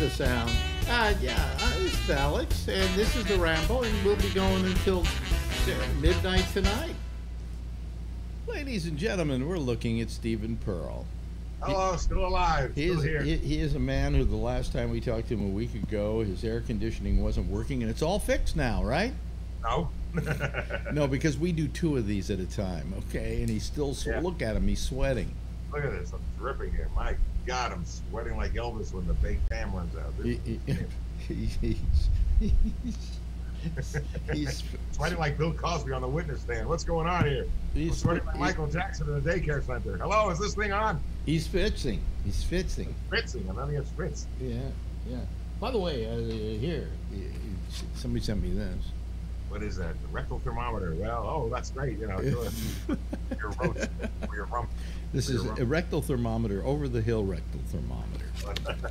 The sound. Uh, yeah, uh, this is Alex, and this is the Ramble, and we'll be going until uh, midnight tonight. Ladies and gentlemen, we're looking at Stephen Pearl. Hello, still alive. He Still is, here. he, he is a man who, the last time we talked to him a week ago, his air conditioning wasn't working, and it's all fixed now, right? no. No, because we do two of these at a time, okay? And he's still, sw- Yeah. look at him, he's sweating. Look at this. I'm dripping here. My God, I'm sweating like Elvis when the baked ham runs out. He, he, he's, he's, he's, sweating like Bill Cosby on the witness stand. What's going on here? I'm he's, sweating like Michael Jackson in the daycare center. Hello, is this thing on? he's fixing. He's fixing. Fritzing. I'm having a Fritz. Yeah, yeah. By the way, uh, here, somebody sent me this. What is that? The rectal thermometer. Well, oh, that's great. You know, your your roast or your rump. This is a rectal thermometer, over the hill rectal thermometer.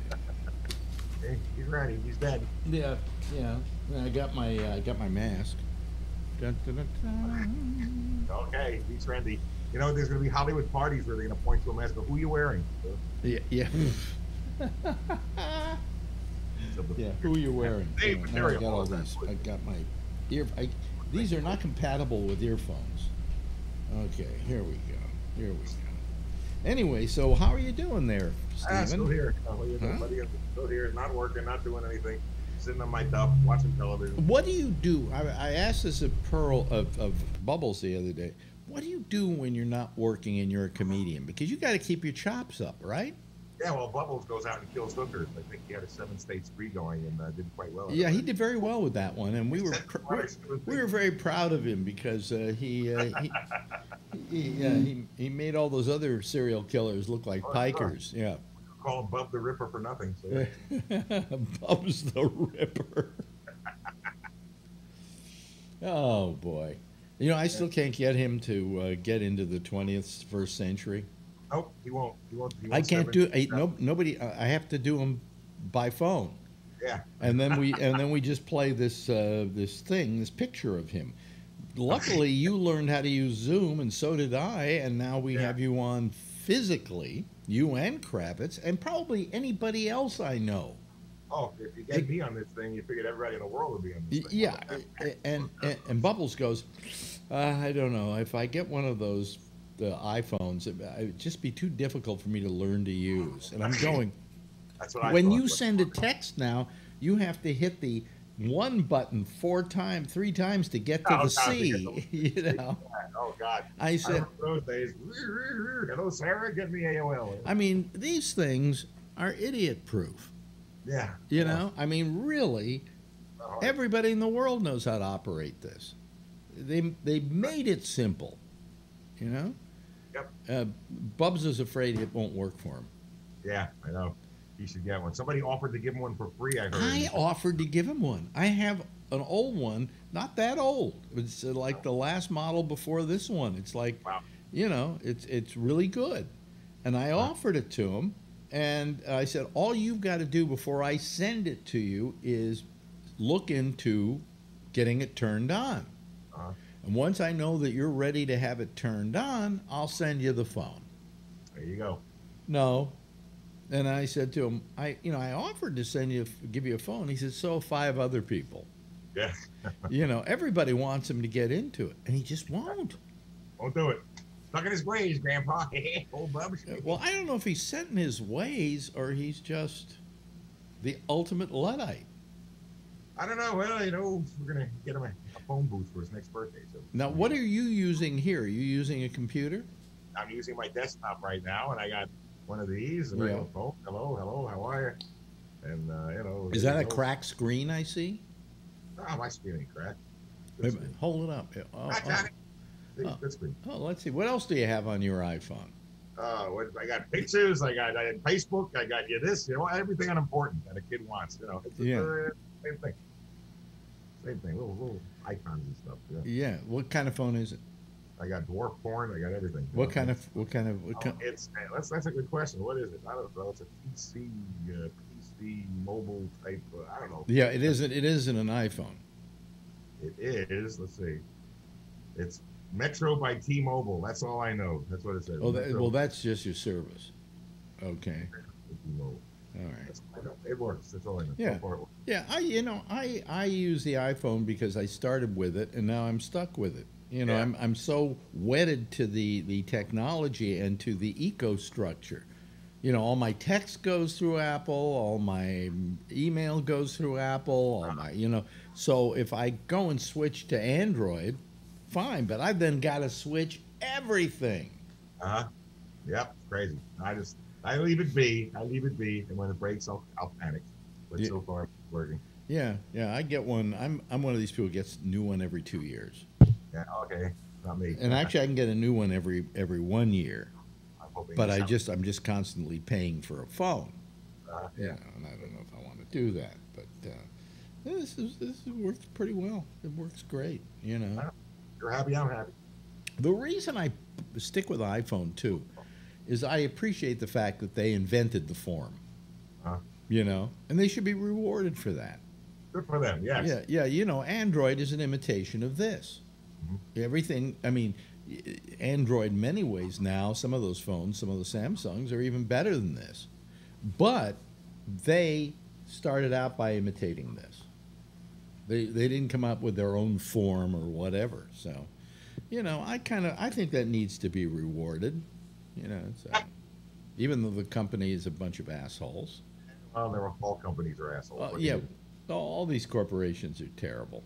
Hey, he's ready. He's dead. Yeah, yeah. I got my uh, I got my mask. Dun, dun, dun. Okay, he's trendy. You know, there's going to be Hollywood parties where they're going to point to a mask. But who are you wearing? Yeah, yeah. So yeah. Who are you wearing? Hey, Yeah, I got all these. I got my ear. I, these are not compatible with earphones. Okay, here we go. Here we go. Anyway, so how are you doing there, Ah, still Stephen? here. Oh, you know, Huh? buddy, Still here, not working, not doing anything, sitting on my duff, watching television. What do you do? I, I asked this of Pearl of, of Bubbles the other day. What do you do when you're not working and you're a comedian? Because you got to keep your chops up, right? Yeah, well, Bubbles goes out and kills hookers. I think he had a seven state spree going and uh, did quite well. Yeah, he did very well with that one, and we were we were very proud of him because uh, he, uh, he he, he he made all those other serial killers look like Oh, sure. pikers. Yeah, Call him Bub the Ripper for nothing. So. Bubs the Ripper. oh boy, you know I still can't get him to uh, get into the twentieth first century. Nope, he won't. He won't. He I won't can't do. I, no nobody. I have to do them by phone, Yeah. and then we and then we just play this uh, this thing, this picture of him. Luckily, you learned how to use Zoom, and so did I, and now we Yeah. have you on physically, you and Kravitz, and probably anybody else I know. Oh, if you get me on this thing, you figured everybody in the world would be on this thing. Yeah, and, and and Bubbles goes, uh, I don't know if I get one of those the iPhones, it uh, would just be too difficult for me to learn to use. And I'm going. That's what I when thought, you send a text now, you have to hit the one button four times, three times to get to Oh, the to C. You know, Oh God. I I said, remember those days. Hello, Sarah. Get me AOL. I mean, these things are idiot proof. yeah. You know, I mean, really, everybody in the world knows how to operate this. They they made it simple. You know. Yep. Uh, Bubs is afraid it won't work for him. Yeah, I know. He should get one. Somebody offered to give him one for free. I heard. I offered to give him one. I have an old one, not that old. It's uh, like the last model before this one. It's like, Wow. you know, it's it's really good. And I offered it to him, and I said, all you've got to do before I send it to you is look into getting it turned on. And once I know that you're ready to have it turned on, I'll send you the phone. There you go. No. And I said to him, I, you know, I offered to send you, give you a phone. He said, so five other people. Yeah. You know, everybody wants him to get into it, and he just won't. Won't do it. Stuck in his ways, Grandpa. Old Bub. Well, I don't know if he's set in his ways or he's just the ultimate luddite. I don't know. Well, you know, we're gonna get him phone booth for his next birthday. So Now, what are you using here? Are you using a computer? I'm using my desktop right now, and I got one of these. And I go, oh, hello, hello, how are you? And uh, you know, Is that a cracked screen I see? Oh, my screen ain't cracked. Wait screen. hold it up. Oh, got it. Good- Oh. Screen. oh, let's see. What else do you have on your iPhone? Uh, what, I got pictures. I got I had Facebook. I got you this. You know everything unimportant that a kid wants. You know, it's Yeah. uh, same thing. Same thing. Little little icons and stuff. Yeah. Yeah. What kind of phone is it? I got dwarf porn. I got everything. What know. kind of what kind of what Oh, it's that's that's a good question. What is it? I don't know. It's a PC uh, PC mobile type. Uh, I don't know. Yeah, it isn't it isn't an iPhone. It is. Let's see. It's Metro by T-Mobile. That's all I know. That's what it says. Oh, that, well, that's just your service. Okay. T-Mobile. All right. That's all I know. It works. That's all I know. Yeah. So far, it works. Yeah, I you know I I use the iPhone because I started with it and now I'm stuck with it. You know, Yeah. I'm I'm so wedded to the the technology and to the eco structure. You know, all my text goes through Apple, all my email goes through Apple, all my you know. So if I go and switch to Android, fine, but I've then got to switch everything. Uh-huh. Yep. Crazy. I just I leave it be. I leave it be, and when it breaks, I'll I'll panic. But Yeah. so far, it's working. Yeah, yeah, I get one. I'm I'm one of these people who gets new one every two years, Yeah. Okay. Not me. and actually I can get a new one every every one year. But I just I'm just constantly paying for a phone. Uh, You know, and I don't know if I want to do that, but uh, this is this works pretty well. It works great. You know, You're happy. I'm happy. the reason I stick with iPhone too is I appreciate the fact that they invented the form. Uh. You know, and they should be rewarded for that. Good for them. Yes. Yeah, yeah. You know, Android is an imitation of this. Mm-hmm. Everything. I mean, Android, many ways now, some of those phones, some of the Samsungs are even better than this. But they started out by imitating this. They they didn't come up with their own form or whatever. So, you know, I kind of I think that needs to be rewarded. You know, so, uh, even though the company is a bunch of assholes. Well, they're all companies are assholes. Well, yeah, you- all these corporations are terrible.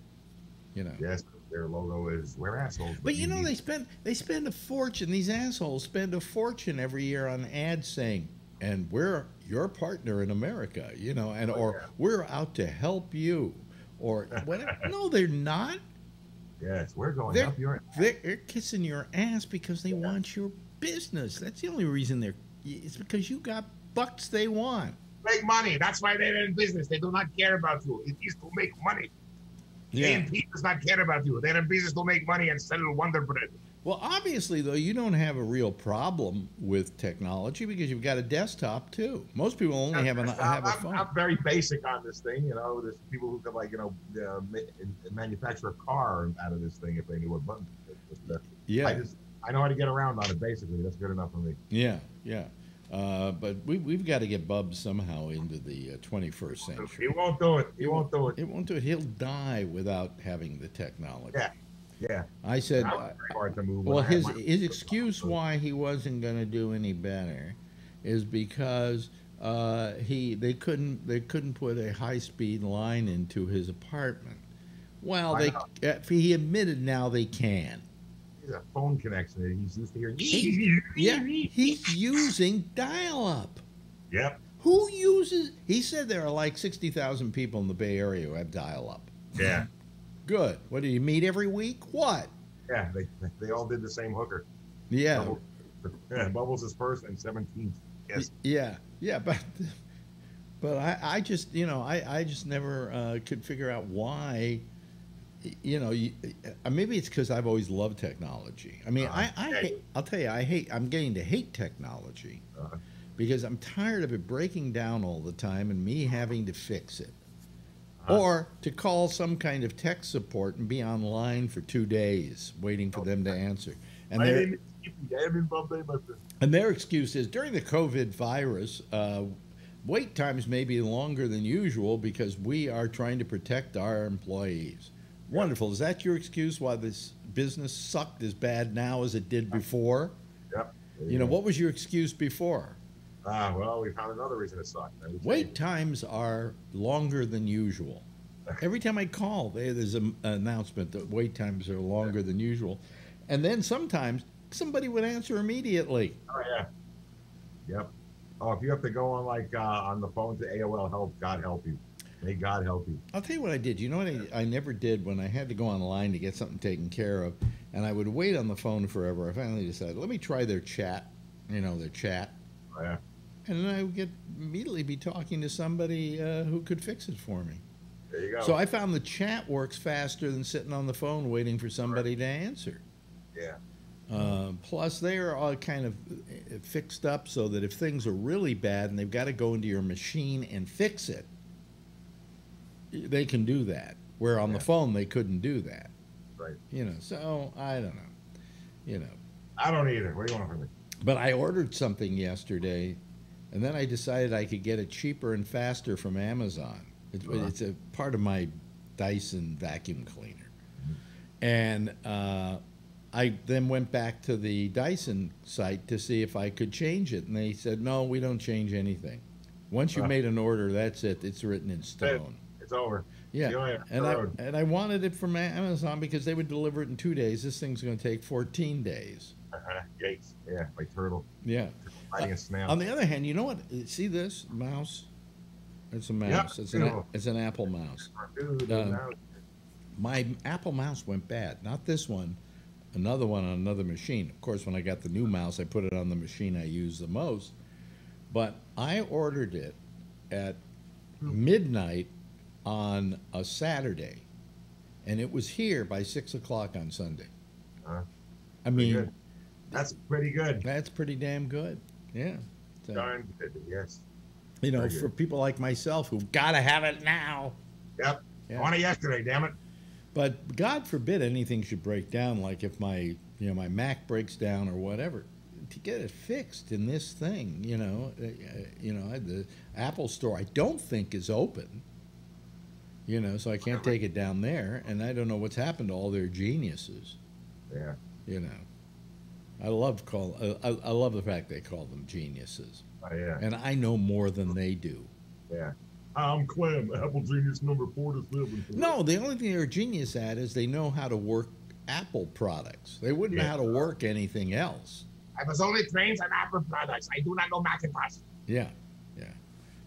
You know. Yes, their logo is we're assholes. But you know they spend they spend a fortune. These assholes spend a fortune every year on ads saying, "And we're your partner in America," you know, and Oh, or yeah. "We're out to help you," or whatever. no, they're not. Yes, we're going They're, up your. they're they're kissing your ass because they want your business. That's the only reason they're. It's because you got bucks they want. Make money. That's why they're in business. They do not care about you. It is to make money. A&P does not care about you. They're in business to make money and sell Wonder Bread. Well, obviously, though, you don't have a real problem with technology because you've got a desktop too. Most people only have, an, I'm, have a I'm- phone. I'm very basic on this thing. You know, there's people who could like you know uh, manufacture a car out of this thing if they knew what. Uh, yeah, I just I know how to get around on it. Basically, that's good enough for me. yeah, yeah. Uh, but we, we've got to get Bub somehow into the uh, 21st He won't do it. He won't do it. It won't do it. He'll die without having the technology. Yeah. Yeah. I said, I hard to move. well, his his excuse why he wasn't going to do any better is because uh, he they couldn't they couldn't put a high speed line into his apartment. Well, Why they uh, he admitted now they can. A phone connection. that He's used to hearing. Yeah, he's using dial up. Yep. Who uses? He said there are like sixty thousand people in the Bay Area who have dial up. Yeah. Good. What do you meet every week? What? Yeah. They they all did the same hooker. Yeah. Bubbles, yeah, Bubbles is first and seventeenth. Yes. Yeah, yeah, but but I, I just you know I, I just never uh, could figure out why you know you, uh, maybe it's because I've always loved technology. I mean I, I Uh, hate, I'll tell you I hate I'm getting to hate technology Uh, because I'm tired of it breaking down all the time and me having to fix it. Uh-huh. Or to call some kind of tech support and be online for two days waiting for them to answer. And my they're, name is Skippy. I am in Bombay, and their excuse is during the COVID virus, uh, wait times may be longer than usual because we are trying to protect our employees. Wonderful. Is that your excuse why this business sucked as bad now as it did before? Yep. You know, go. what was your excuse before? Ah, well, we found another reason it sucked. Wait times are longer than usual. Every time I call, there's an announcement that wait times are longer than usual. And then sometimes somebody would answer immediately. Oh yeah. Yep. Oh, if you have to go on like uh, on the phone to AOL help, God help you. May God help you. I'll tell you what I did. You know what I, I never did when I had to go online to get something taken care of, and I would wait on the phone forever. I finally decided, let me try their chat. you know, their chat, Oh, yeah. and then I would get immediately be talking to somebody uh, who could fix it for me. There you go. So I found the chat works faster than sitting on the phone waiting for somebody to answer. yeah. Uh, plus, they are all kind of uh, fixed up so that if things are really bad and they've got to go into your machine and fix it, they can do that. Where on the phone they couldn't do that. Right. You know, so I don't know. You know, I don't either. What do you want from me? but I ordered something yesterday, and then I decided I could get it cheaper and faster from Amazon. It, Uh-huh. It's a part of my Dyson vacuum cleaner, and uh, I then went back to the Dyson site to see if I could change it, and they said no, we don't change anything. Once you Uh. made an order, that's it. It's written in stone. It's over. Yeah, and I road. and I wanted it from Amazon because they would deliver it in two days. This thing's going to take 14 days. Uh-huh. Yikes. Yeah, like turtle Yeah. fighting a uh, snail. On the other hand, you know what? See this mouse? It's a mouse. it's, an, it's an Apple mouse. Now- um, My Apple mouse went bad. Not this one, another one on another machine. Of course, when I got the new mouse, I put it on the machine I use the most. But I ordered it at hmm. midnight on a Saturday, and it was here by six o'clock on Sunday. Huh? I mean, good. That's pretty good. that's pretty damn good. Yeah. So- Darn good. Yes. You know, good. for people like myself who gotta have it now. Yep. Yeah. I want it yesterday. Damn it. But God forbid anything should break down. Like if my, you know, my Mac breaks down or whatever, to get it fixed in this thing, you know, uh, uh, you know, the Apple Store I don't think is open. You know, so I can't take it down there, and I don't know what's happened to all their geniuses. Yeah. You know, I love call, I, I I love the fact they call them geniuses, Oh, yeah. and I know more than they do. Yeah. I'm Clem, Apple Genius number four to seven. No, the only thing they're a genius at is they know how to work Apple products. They wouldn't know how to work anything else. I was only trained on Apple products. I do not know Macintosh. Yeah, yeah.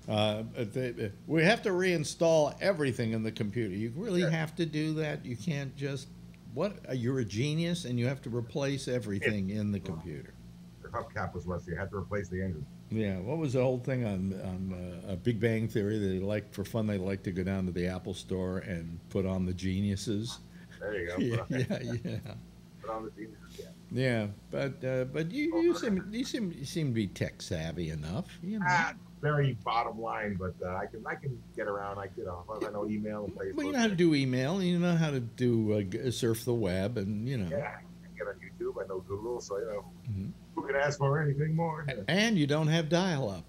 Uh, they, we have to reinstall everything in the computer. You really Yeah. have to do that. You can't just what? uh, You're a genius, and you have to replace everything in the computer. The hubcap was rusty. I had to replace the engine. Yeah. What was the whole thing on on uh, a Big Bang Theory? They like for fun. They like to go down to the Apple Store and put on the geniuses. There you go. Yeah, yeah, yeah. Put on the Genius. Yeah. Yeah, but uh, but you, you seem you seem you seem to be tech savvy enough. You know. Ah, very bottom line, but uh, I can I can get around. I you know, I know email and Facebook. well, you know how to do email. You know how to do uh, surf the web, and you know, Yeah, I can get on YouTube. I know Google, so you know Mhm. who can ask for anything more. and you don't have dial-up.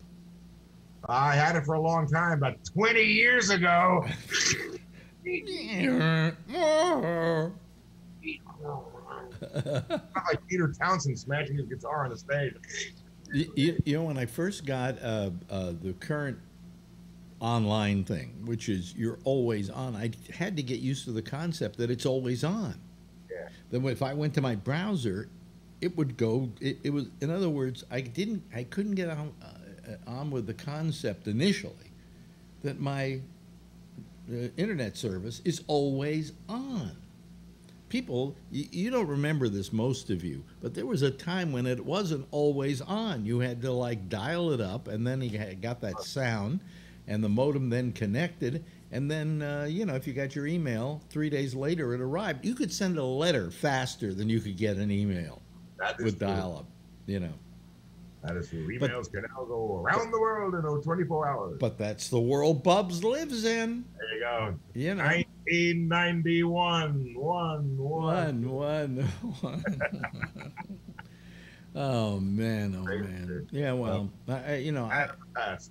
I had it for a long time, but 20 years ago. Like Peter Townshend smashing his guitar on the stage. You, you, know, when I first got uh, uh, the current online thing, which is you're always on, I had to get used to the concept that it's always on. Yeah. Then if I went to my browser, it would go. It, it was, in other words, I didn't, I couldn't get on, uh, on with the concept initially that my uh, internet service is always on. People, you, you don't remember this, most of you, but there was a time when it wasn't always on. You had to like dial it up, and then you got that sound, and the modem then connected, and then uh, you know if you got your email three days later, it arrived. You could send a letter faster than you could get an email That is with true. dial-up. You know, That is true. But- Emails can now go around the world in oh, 24 hours. but that's the world Bubs lives in. there you go. You know. 1991. One, one. One, one, one. oh man, oh man. Yeah, well, I, I- you know, I,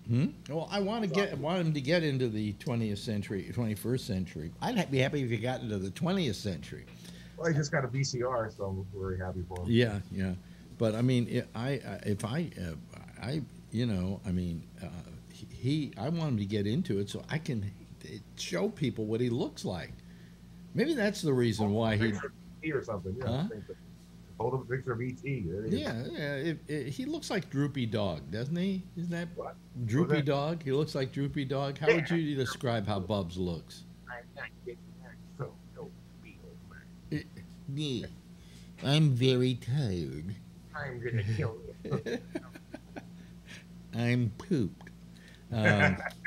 hmm? well, I want to get, want him to get into the 20th century, 21st century. I'd be happy if you got into the 20th century. Well, he just got a VCR, so I'm very happy for him. Yeah, yeah, but I mean, I, I if I, uh, I, you know, I mean, uh, he, I want him to get into it so I can show people what he looks like. Maybe that's the reason why he. Picture of ET or something. Yeah. Huh? Hold up a picture of ET. Yeah, yeah. It, it, he looks like Droopy Dog, doesn't he? Isn't that What? Droopy that? Dog? He looks like Droopy Dog. How would you describe how Bubs looks? I'm not getting that, so be old man. Yeah. I'm very tired. I'm gonna kill you. I'm pooped. Um,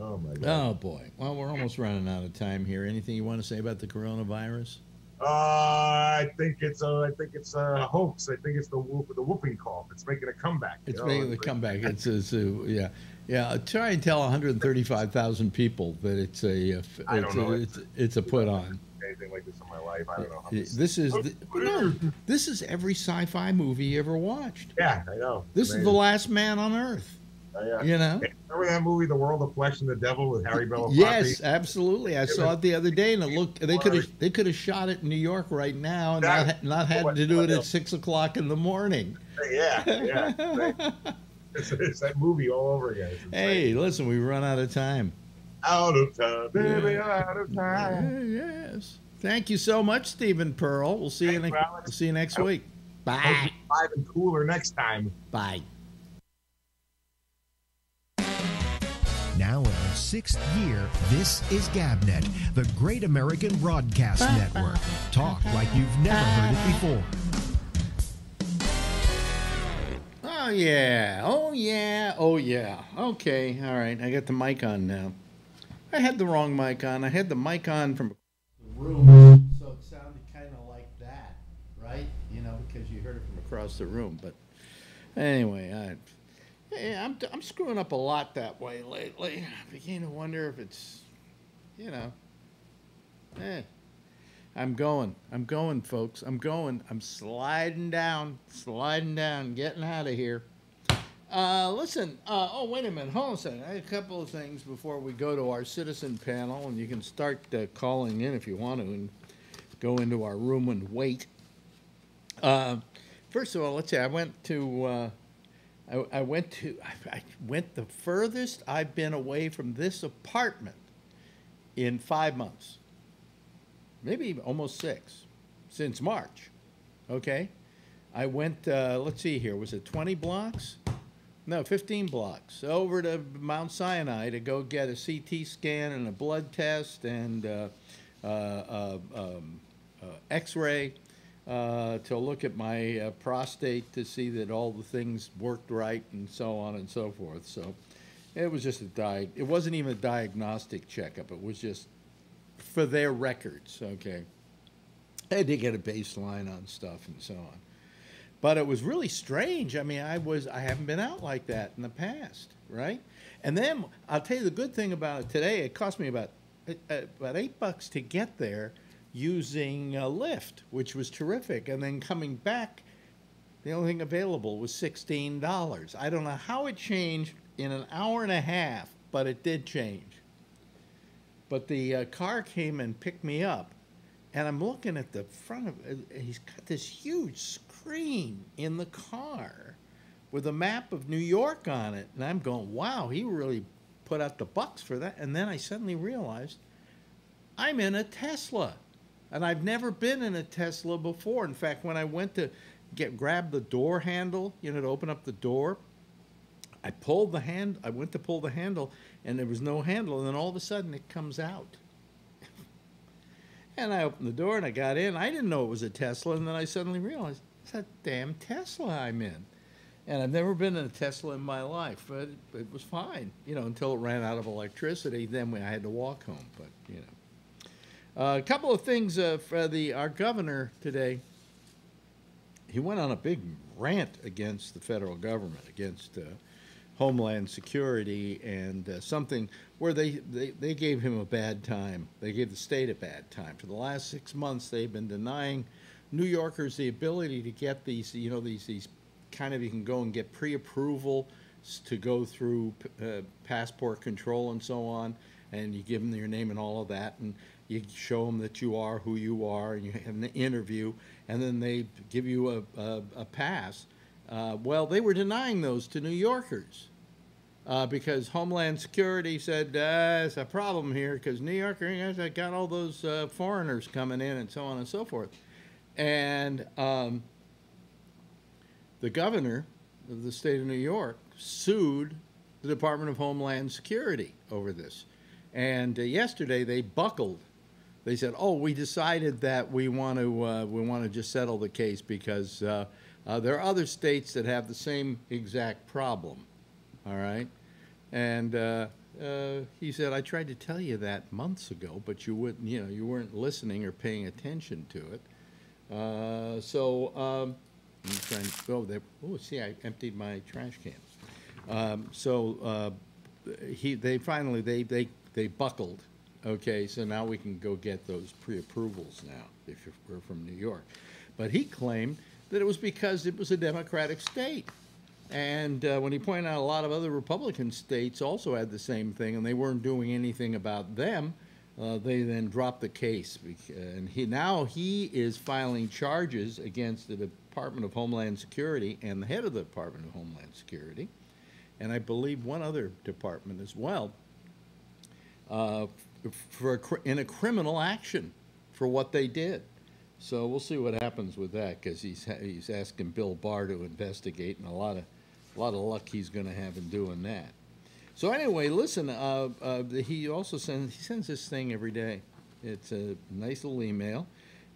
Oh my god. oh boy. Well, we're almost running out of time here. Anything you want to say about the coronavirus? Uh, I think it's a, I think it's a hoax. I think it's the whoop, the whooping cough. It's making a comeback. It's know? making a comeback. It's, it's a, yeah, yeah. Try and tell 135,000 people that it's a, it's I don't a, know. it's, it's a put on. anything like this in my life. I don't know. This, This is the, no, this is every sci-fi movie you ever watched. yeah, I know. This is the last man on Earth. Uh, yeah. You know. Remember that movie, The World of Flesh and the Devil, with Harry Belafonte? Yes, absolutely. I saw it the other day, and it looked. They could have. They could have shot it in New York right now, and That- not not had to do it at six o'clock in the morning. Yeah, yeah. It's, it's that movie all over again. Hey, listen, we run out of time. out of time, baby, out of time. Yeah, yes. Thank you so much, Stephen Pearl. We'll see you next. you, Alex. We'll see you next week. Bye. Live and cooler next time. Bye. Now in our sixth year, this is GabNet, the Great American Broadcast Network. Talk like you've never heard it before. Oh yeah. Oh yeah. Oh yeah. Okay. All right. I got the mic on now. I had the wrong mic on. I had the mic on from the room, so it sounded kind of like that, right? You know, because you heard it from across the room. But anyway, I. Yeah, I'm, I'm screwing up a lot that way lately. I begin to wonder if it's, you know, eh. I'm going. I'm going, folks. I'm going. I'm sliding down, sliding down, getting out of here. Uh, listen. Uh, oh, wait a minute. Hold on a second. A couple of things before we go to our citizen panel, and you can start uh, calling in if you want to, and go into our room and wait. Uh, first of all, let's see. I went to. I, I went to. I, I went the furthest I've been away from this apartment in five months maybe almost six, since March. Okay, I went. Uh, let's see here. Was it 20 blocks? No, 15 blocks over to Mount Sinai to go get a CT scan and a blood test and uh, uh, uh, um, uh, X-ray uh, to look at my uh, prostate to see that all the things worked right and so on and so forth. So it was just a di- It wasn't even a diagnostic checkup. It was just for their records, okay. I to get a baseline on stuff and so on. But it was really strange. I mean, I was I haven't been out like that in the past, right? And then I'll tell you the good thing about it today. It cost me about uh, about eight bucks to get there using a Lyft, which was terrific. And then coming back, the only thing available was sixteen dollars. I don't know how it changed in an hour and a half, but it did change. But the uh, car came and picked me up, and I'm looking at the front of uh, He's got this huge screen in the car with a map of New York on it, and I'm going, "Wow, he really put out the bucks for that." And then I suddenly realized I'm in a Tesla, and I've never been in a Tesla before. In fact, when I went to get grab the door handle, you know, to open up the door, I pulled the hand. I went to pull the handle, and there was no handle. And then all of a sudden, it comes out. and I opened the door and I got in. I didn't know it was a Tesla, and then I suddenly realized it's that damn Tesla I'm in. And I've never been in a Tesla in my life, but it, it was fine, you know, until it ran out of electricity. Then I had to walk home. But you know, uh, a couple of things uh, for the our governor today. He went on a big rant against the federal government, against. Uh, Homeland Security and uh, something where they, they, they gave him a bad time. They gave the state a bad time. For the last six months, they've been denying New Yorkers the ability to get these, you know, these, these kind of, you can go and get pre-approval to go through uh, passport control and so on, and you give them your name and all of that, and you show them that you are who you are, and you have an interview, and then they give you a, a, a pass. Uh, well, they were denying those to New Yorkers uh, because Homeland Security said uh, it's a problem here because New Yorkers got all those uh, foreigners coming in and so on and so forth. And um, the governor of the state of New York sued the Department of Homeland Security over this. And uh, yesterday they buckled. They said, "Oh, we decided that we want to uh, we want to just settle the case because uh, Uh, there are other states that have the same exact problem. All right, and uh, uh, he said, "I tried to tell you that months ago, but you wouldn't. You know, you weren't listening or paying attention to it." Uh, so um, I'm trying to go there. Oh, see, I emptied my trash can. Um, so he, they finally, they, they, they buckled. Okay, so now we can go get those pre-approvals now if we're from New York. But he claimed that it was because it was a Democratic state. And uh, when he pointed out a lot of other Republican states also had the same thing, and they weren't doing anything about them, uh, they then dropped the case. And he, now he is filing charges against the Department of Homeland Security and the head of the Department of Homeland Security, and I believe one other department as well, uh, for a, in a criminal action for what they did. So we'll see what happens with that because he's he's asking Bill Barr to investigate, and a lot of a lot of luck he's going to have in doing that. So anyway, listen. Uh, uh, he also sends he sends this thing every day. It's a nice little email,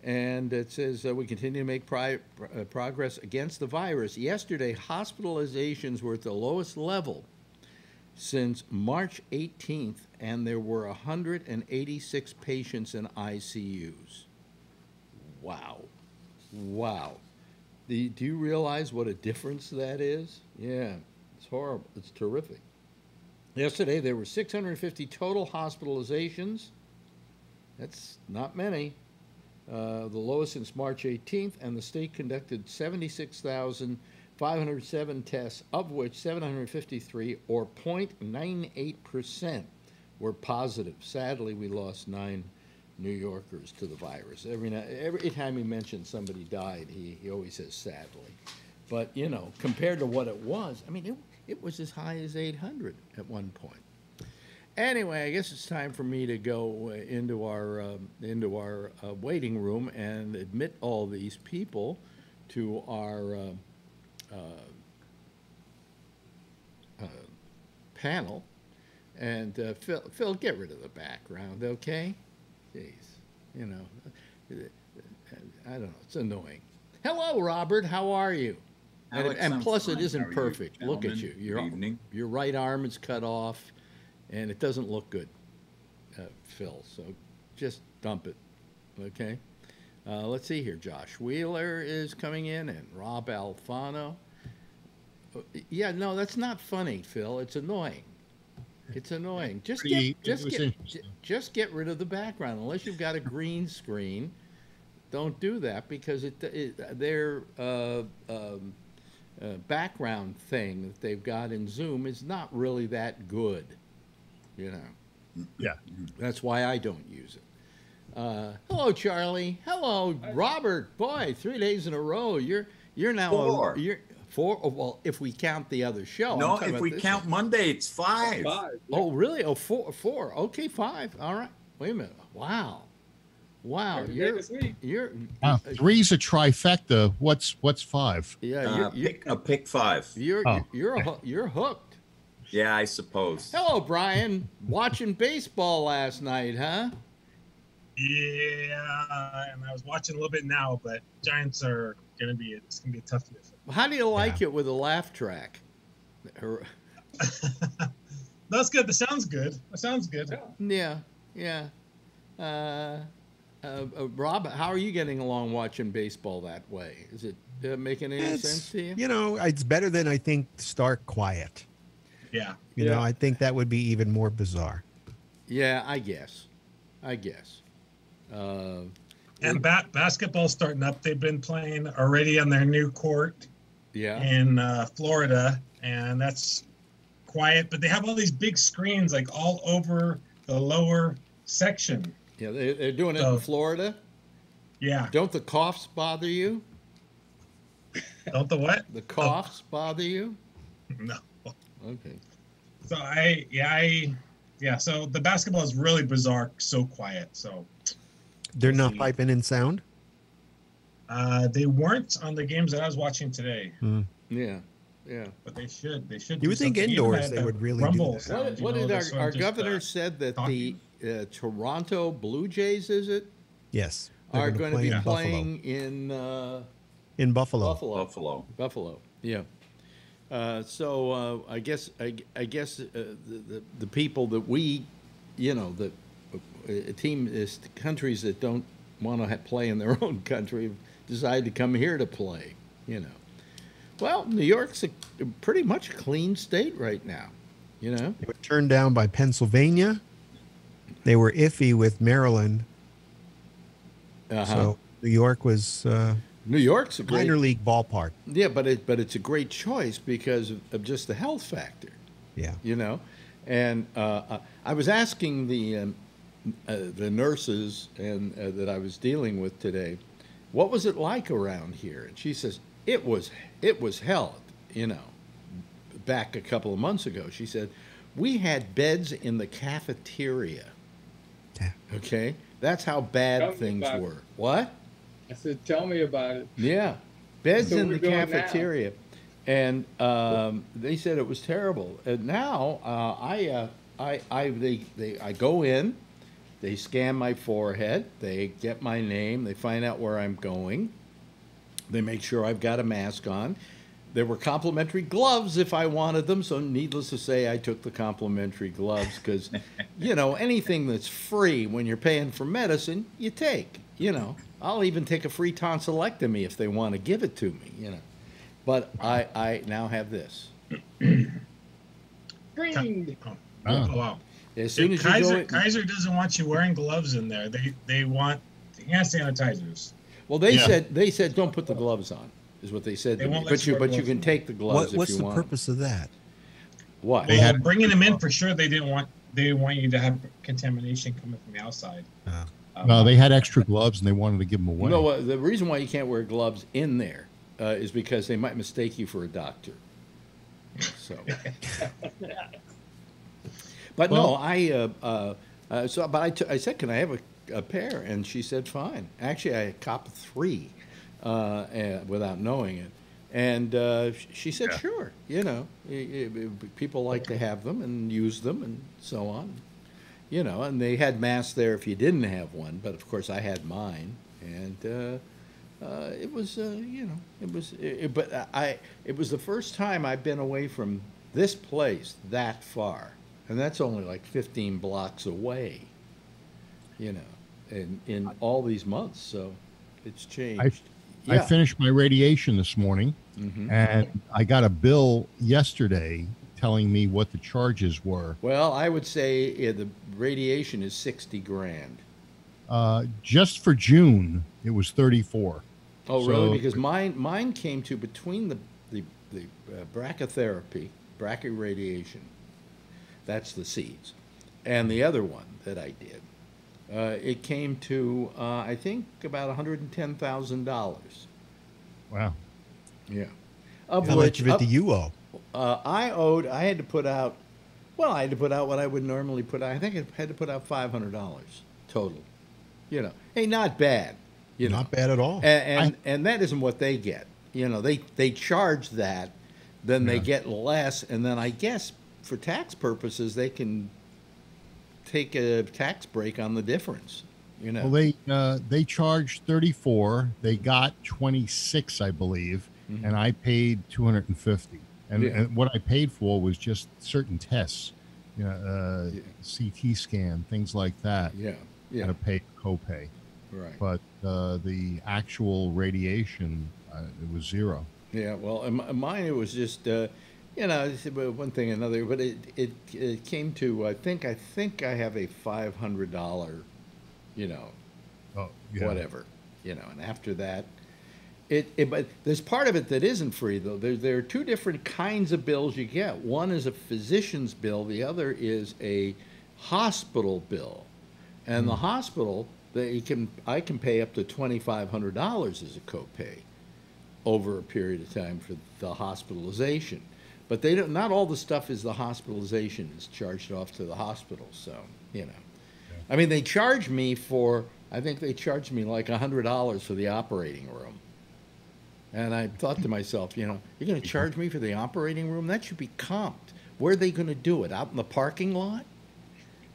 and it says uh, we continue to make pri- pr- uh, progress against the virus. Yesterday, hospitalizations were at the lowest level since March 18th, and there were 186 patients in ICUs. Wow. Wow. Do, do you realize what a difference that is? Yeah, it's horrible. It's terrific. Yesterday, there were 650 total hospitalizations. That's not many. Uh, the lowest since March 18th, and the state conducted 76,507 tests, of which 753, or 0.98%, were positive. Sadly, we lost nine New Yorkers to the virus. Every, every time he mentions somebody died, he, he always says sadly. But, you know, compared to what it was, I mean, it, it was as high as 800 at one point. Anyway, I guess it's time for me to go uh, into our um, into our uh, waiting room and admit all these people to our uh, panel. And uh, Phil, Phil, get rid of the background, okay? Jeez, you know, uh, I don't know. It's annoying. Hello, Robert. How are you? And, Alex, and I'm plus, it fine. isn't How are you, perfect. Look at you. Your evening. your right arm is cut off, and it doesn't look good, uh, Phil. So just dump it, okay? Uh, let's see here. Josh Wheeler is coming in, and Rob Alfano. Uh, Yeah, no, that's not funny, Phil. It's annoying. It's annoying. Just Pretty- get just get j- just get rid of the background. Unless you've got a green screen, don't do that because it, it their uh, um, uh, background thing that they've got in Zoom is not really that good. You know. Yeah. That's why I don't use it. Uh, hello, Charlie. Hello, Robert. Boy, three days in a row. You're you're now a- you're four. oh, well, if we count the other show. No, if we count one. Monday, it's five. five. Oh, really? Oh, four. Four. Okay, five. All right. Wait a minute. Wow. Wow. You're you're Wow, uh, three's a trifecta. What's what's five? yeah. Uh, You're you're pick a pick five. you're, Oh. you're, hoo- you're hooked. Yeah, I suppose. Hello, Brian. Watching baseball last night, huh? Yeah, and I was watching a little bit now, but Giants are gonna be it's gonna be a tough year. For How do you like it with a laugh track? That's good. That sounds good. That sounds good. Yeah, yeah. Uh, uh, uh, Rob, how are you getting along watching baseball that way? Is it uh, making any It's- sense to you? You know, it's better than I think Stark Quiet. Yeah. You know, I think that would be even more bizarre. Yeah, I guess. I guess. Uh, And bat basketball starting up. They've been playing already on their new court yeah. in uh, Florida, and that's quiet. But they have all these big screens like all over the lower section. Yeah, they, they're doing it in Florida. Yeah. Don't the coughs bother you? Don't the what? The coughs bother you? No. Okay. So I yeah I yeah so the basketball is really bizarre so quiet so They're not piping in sound. Uh they weren't on the games that I was watching today Yeah. Yeah. but they should they should You do would think something. Even indoors that- they would really do that. sound, What, what know, did our, our of just, governor uh, said that talking. the uh, Toronto Blue Jays, is it, Yes. they're gonna play be in Buffalo. playing in uh, in Buffalo. Buffalo. Buffalo. Buffalo. Yeah. Uh, so uh, I guess I, I guess uh, the, the the people that we, you know, the uh, team is countries that don't want to play in their own country decide to come here to play. You know. Well, New York's a pretty much clean state right now. You know. They were turned down by Pennsylvania. They were iffy with Maryland. Uh-huh. So New York was uh, New York's a great minor league ballpark. Yeah, but it but it's a great choice because of, of just the health factor. Yeah. you know. And uh, I- I was asking the um, uh, the nurses and uh, that I was dealing with today, what was it like around here? And she says it was it was hell. You know, back a couple of months ago, she said we had beds in the cafeteria. Yeah. Okay, that's how bad Tell things about it. were. What? I said, tell me about it. Yeah, beds So in the doing now. cafeteria, and um, they said it was terrible. And now uh, I, uh, I, I, they, they, I go in, they scan my forehead, they get my name, they find out where I'm going, they make sure I've got a mask on. There were complimentary gloves if I wanted them, so needless to say, I took the complimentary gloves because, you know, anything that's free when you're paying for medicine, you take. You know, I'll even take a free tonsillectomy if they want to give it to me. You know, but I I now have this. Green. Oh, wow. As soon If as you go Kaiser, in, Kaiser doesn't want you wearing gloves in there. They they want hand sanitizers. well, they Yeah. said they said don't put the gloves on, is what they said. They won't let But you you but you can take the gloves What, if what's you the want. purpose of that? What? They Well, had- bringing them in for sure. They didn't want they want you to have contamination coming from the outside. Uh, Um, No, they had extra gloves and they wanted to give them away. No, uh, the reason why you can't wear gloves in there uh, is because they might mistake you for a doctor. So, but no, I uh, uh, uh, so but I, t- I said, can I have a, a pair? And she said, fine. Actually, I copped three uh, uh, without knowing it. And uh, she said, Yeah. sure. You know, people like to have them and use them and so on. You know, and they had masks there if you didn't have one, but of course I had mine, and uh, uh, it was, uh, you know, it was, it- but I, it was the first time I've been away from this place that far, and that's only like 15 blocks away. You know, in in all these months, so it's changed. I finished my radiation this morning Mhm. and I got a bill yesterday telling me what the charges were. Well, I would say yeah, the radiation is 60 grand. Uh, just for June, it was 34. Oh, So- really? Because mine mine came to between the the, the uh, brachytherapy, brachyradiation, that's the seeds, and the other one that I did. Uh, it came to uh, I think about one hundred and ten thousand dollars. Wow. Yeah, of how which much of it do you owe? uh, I owed. I had to put out. Well, I had to put out what I would normally put out. I think I had to put out five hundred dollars total. You know, hey, not bad. You know, Not bad at all. and and, and that isn't what they get. You know, they they charge that, then they get less, and then I guess for tax purposes they can take a tax break on the difference. You know, Well, they uh, they charged 34. They got 26, I believe, and I paid 250. And, Mm-hmm. Yeah. and what I paid for was just certain tests, you know, uh, CT scan, things like that. yeah, yeah, to pay copay, right. but uh, the actual radiation uh, it was zero. Yeah, well, in mine it was just, uh, you know, one thing another, but it, it it came to I think I think I have a five hundred dollar, you know, Oh, yeah. whatever, you know, and after that, it, it but there's part of it that isn't free though. There there are two different kinds of bills you get. One is a physician's bill. The other is a hospital bill, and the hmm. hospital they can I can pay up to twenty five hundred dollars as a copay over a period of time for the hospitalization. But they don't, not all the stuff is the hospitalization is charged off to the hospital. So, you know, I mean, they charge me for, I think they charged me like a hundred dollars for the operating room. And I thought to myself, you know, you're going to charge me for the operating room? That should be comped. Where are they going to do it? Out in the parking lot?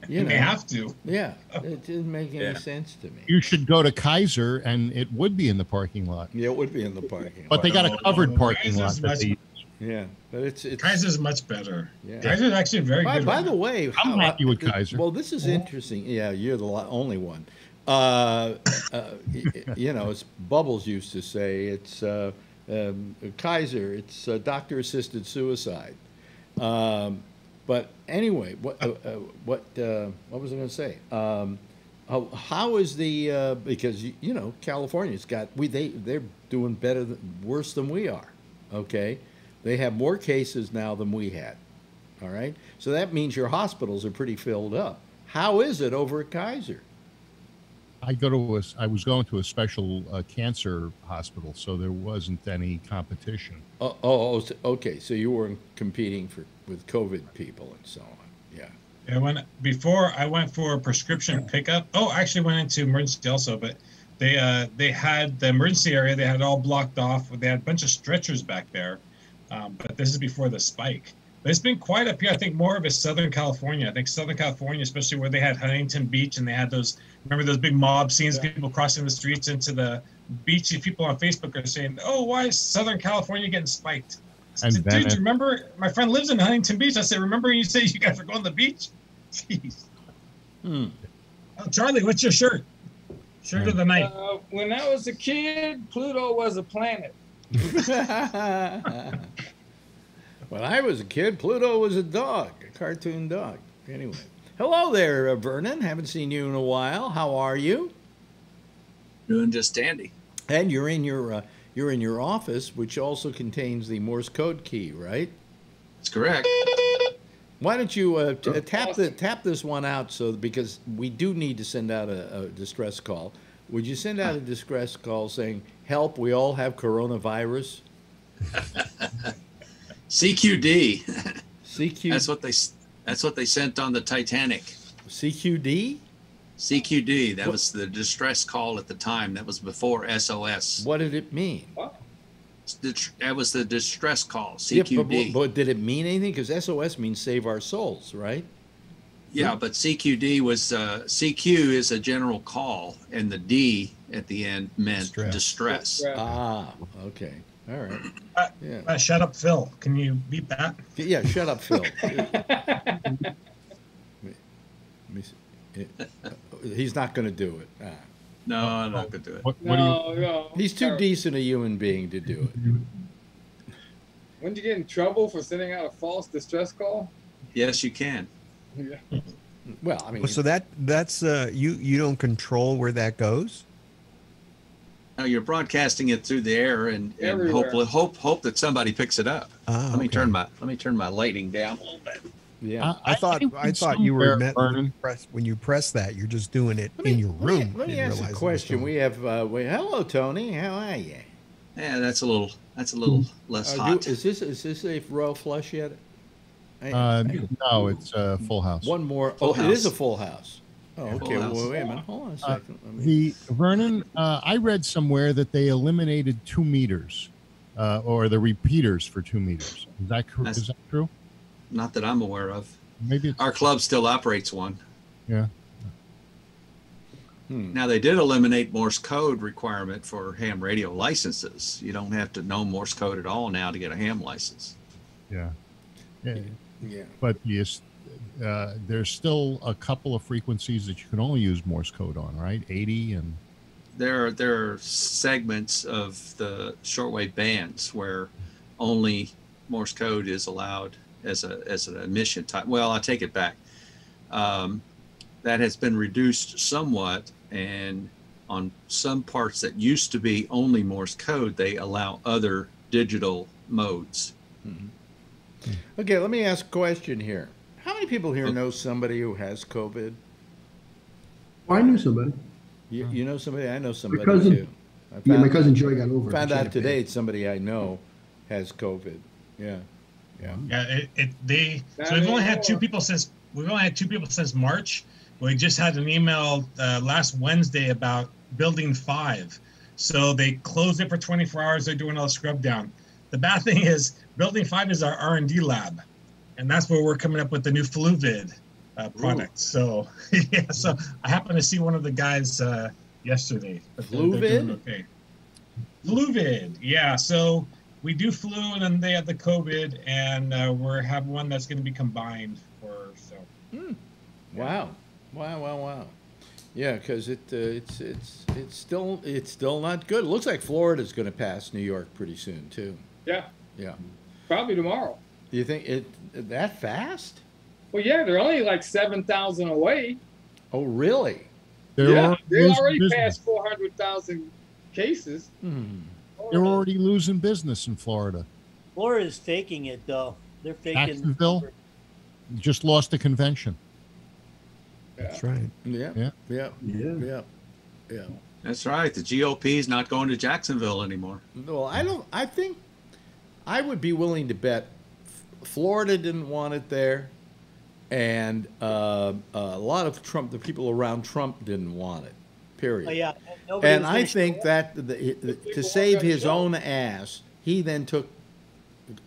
You know, They have to. Yeah, oh. it didn't make any Yeah. sense to me. You should go to Kaiser, and it would be in the parking lot. Yeah, it would be in the parking. Lot. But they got a covered oh, parking lot. Kaiser's That much- they, Yeah, but it's it's. Kaiser's much better. Yeah. Kaiser's actually very By, good. by the way, I'm how- happy with th- Kaiser. Well, this is interesting. Yeah, you're the only one. Uh, uh, y- y- you know, as Bubbles used to say, it's uh, um, Kaiser. It's uh, doctor-assisted suicide. Um, but anyway, what uh, uh, what uh, what was I going to say? Um, how, how is the uh, because you, you know California's got we they they're doing better than, worse than we are. Okay, they have more cases now than we had. All right, so that means your hospitals are pretty filled up. How is it over at Kaiser? I go to a, I was going to a special uh, cancer hospital, so there wasn't any competition. Oh, oh, oh, okay. So you weren't competing for with COVID people and so on. Yeah. Yeah, when before I went for a prescription pickup. Oh, I actually went into emergency also, but they uh they had the emergency area. They had it all blocked off. They had a bunch of stretchers back there. Um, but this is before the spike. But it's been quite up here. I think more of it Southern California. I think Southern California, especially where they had Huntington Beach and they had those. Remember those big mob scenes? People crossing the streets into the beachy People on Facebook are saying, "Oh, why is Southern California getting spiked?" I And said, Dude, Venice. you remember my friend lives in Huntington Beach. I said, remember when you say you guys are going to the beach? Jeez. Hmm. Oh, Charlie, what's your shirt? Shirt of the night. Uh, when I was a kid, Pluto was a planet. When I was a kid, Pluto was a dog, a cartoon dog. Anyway, hello there, uh, Vernon. Haven't seen you in a while. How are you? Doing just dandy. And you're in your uh, you're in your office, which also contains the Morse code key, right? That's correct. Why don't you uh, t- uh, tap the tap this one out so because we do need to send out a, a distress call. Would you send out a distress call saying, "Help! We all have coronavirus." CQD. CQ. That's what they. That's what they sent on the Titanic. CQD. CQD. That was the distress call at the time. That was before SOS. What did it mean? That was the distress call. Yeah, but- CQD. but, but did it mean anything? Because SOS means save our souls, right? Yeah, but CQD was uh, CQ is a general call, and the D at the end meant distress. Ah, okay. All right. Uh, Yeah. uh, shut up, Phil. Can you beat that? Yeah, shut up, Phil. Let me see. Uh, He's not going to do it. Ah. No, I'm not gonna do it. What, No, no. He's too decent a human being to do it. Wouldn't you get in trouble for sending out a false distress call? Yes, you can. Yeah. Well, I mean, so that that's uh, you you don't control where that goes. No, you're broadcasting it through the air, and, and Everywhere. hope hope hope that somebody picks it up. Ah, let me turn my let me turn my lighting down a little bit. Yeah. I thought think I thought you were meant when you, press, when you press that you're just doing it me- in your let me- room. Let me, ask realize a question. We have. Uh, we, hello, Tony. How are you? Yeah, that's a little that's a little less Are you- hot. is this is this a royal flush yet? I- Uh, no, it's uh, Full House. One more. Full oh, it is a full house. Oh, okay. Well, wait a minute. Hold on a Uh, second. Let me- The Vernon, uh, I read somewhere that they eliminated two meters, uh, or the repeaters for two meters. Is that cor- That's- is that true? Not that I'm aware of. Maybe it's, Our club still operates one. yeah. Hmm. Now they did eliminate Morse code requirement for ham radio licenses. You don't have to know Morse code at all now to get a ham license. Yeah. yeah. Yeah. But yes, uh, there's still a couple of frequencies that you can only use Morse code on, right? 80 and There are there are segments of the shortwave bands where only Morse code is allowed as a as an emission type. Well, I take it back. Um, that has been reduced somewhat, and on some parts that used to be only Morse code, they allow other digital modes. Okay, let me ask a question here. How many people here know somebody who has COVID? Well, I knew somebody. You, you know somebody? I know somebody cousin- too. I Yeah, my found- cousin Joy got over. Found out to pay. today somebody I know has COVID. Yeah. Yeah. Yeah, it, it they Not so we've only had two people since we've only had two people since March. We just had an email uh, last Wednesday about building five. So they closed it for 24 hours. They're doing all the scrub down. The bad thing is building five is our R and D lab, and that's where we're coming up with the new Fluvid uh, product. So yeah, so I happened to see one of the guys uh, yesterday. but they're- they're doing Fluvid? Okay. Fluvid, yeah. So we do flu, and then they have the COVID, and uh, we're have one that's going to be combined for so. Wow, wow, wow, wow. Yeah, because it uh, it's it's it's still it's still not good. It looks like Florida's going to pass New York pretty soon too. Yeah, Yeah. probably tomorrow. Do you think it that fast? Well, yeah, they're only like seven thousand away. Oh, really? They're yeah, already they losing already business. passed four hundred thousand cases. Hmm. They're already losing business in Florida. Florida's faking it though. They're faking. Jacksonville just lost the convention. That's right. Yeah. Yeah. Yeah. Yeah. Yeah. Yeah. That's right. The GOP is not going to Jacksonville anymore. Well, I don't. I think I would be willing to bet F- Florida didn't want it there, and uh, a lot of Trump, the people around Trump, didn't want it. Period. Oh yeah. Nobody And I think that the, the, to save his own ass, he then took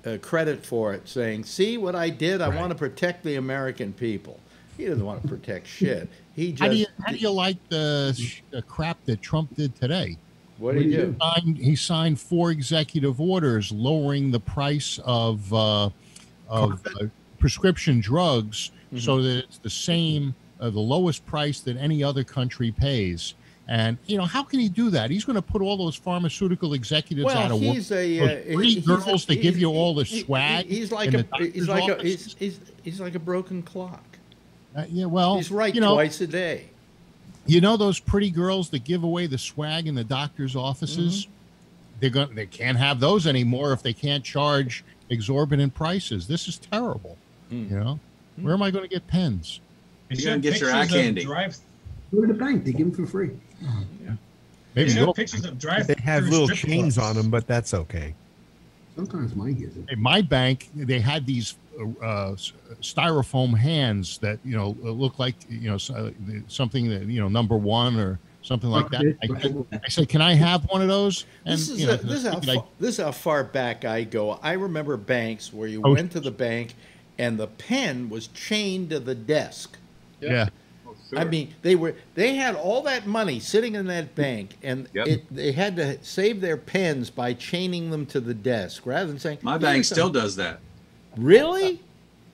uh, credit for it, saying, "See what I did? I want to protect the American people." He doesn't want to protect shit. He just How do you how do you like the, the crap that Trump did today? what did he do? Signed, he signed four executive orders lowering the price of uh, of uh, prescription drugs so that it's the same, uh, the lowest price that any other country pays. And you know how can he do that? He's going to put all those pharmaceutical executives out of work. he's a uh, pretty he- he's a- girls that give you all the he- swag. he- He's like a he's like a he's, he's he's like a broken clock. Uh, yeah, well, He's right you know, twice a day. You know those pretty girls that give away the swag in the doctor's offices? They're going they can't have those anymore if they can't charge exorbitant prices. This is terrible. Hmm. You know? Where am I going to get pens? They You gotta get your eye candy. Drive, Go to the bank. They give them for free. they Maybe showed go- pictures of drive. They have little chains on them, but that's okay. Sometimes mine gets it. in my bank, they had these uh, uh, styrofoam hands that you know look like you know something that you know number one or something like that. I, I said, "Can I have one of those?" And This is, you know, a- this, is how I- far, this is how far back I go. I remember banks where you Oh. went to the bank and the pen was chained to the desk. yeah. Oh, I mean, they were they had all that money sitting in that bank, and Yep. it, they had to save their pens by chaining them to the desk rather than saying My bank still does that. Really?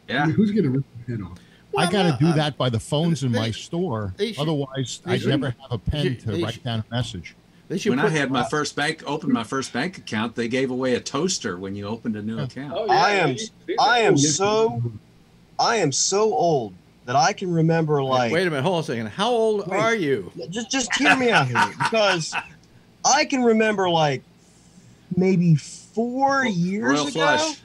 Yeah. Who's going to rip the pen off? I got to no, do uh, that by the phones in they- my store. should- Otherwise, I'd should- never have a pen to write should- down a message. They When I had my first bank, opened my first bank account, they gave away a toaster when you opened a new account. Oh, yeah, I am you do that. I am Oh, so I am so old that I can remember like Wait a minute, hold on a second. How old Wait. are you? just just hear me out here because I can remember like maybe four years Royal ago Flush.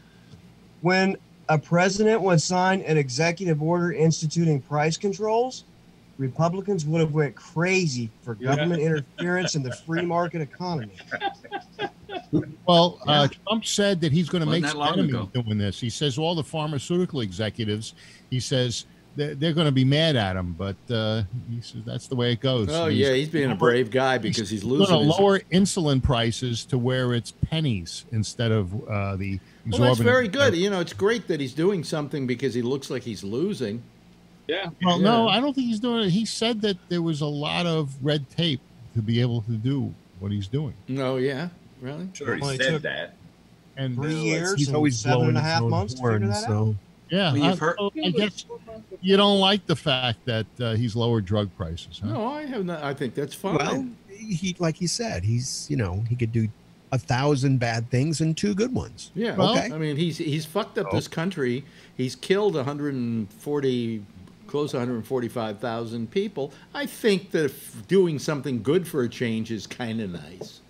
when a president would sign an executive order instituting price controls. Republicans would have went crazy for Yeah. government interference in the free market economy. Well, uh, Trump said that he's going to Wasn't make that some long enemies ago. doing this. He says all the pharmaceutical executives, he says they're, they're going to be mad at him, but uh, he says that's the way it goes. Oh He's yeah, he's being a brave guy because he's going losing. to his- lower insulin prices to where it's pennies instead of uh, the Well, that's very good. You know, it's great that he's doing something because he looks like he's losing. Yeah. Well, no, I don't think he's doing it. He said that there was a lot of red tape to be able to do what he's doing. No, yeah, really. Sure, Well, he it said took- that. And Three years He's and always seven blowing and a his half own months to figure that out. so yeah, Well, I, you've heard- I guess you don't like the fact that uh, he's lowered drug prices, huh? No, I have not. I think that's fine. well, he like he said, he's you know he could do a thousand bad things and two good ones. yeah. Well- Okay. I mean, he's he's fucked up this country. He's killed 140, close to 145,000 people. I think that if doing something good for a change is kind of nice.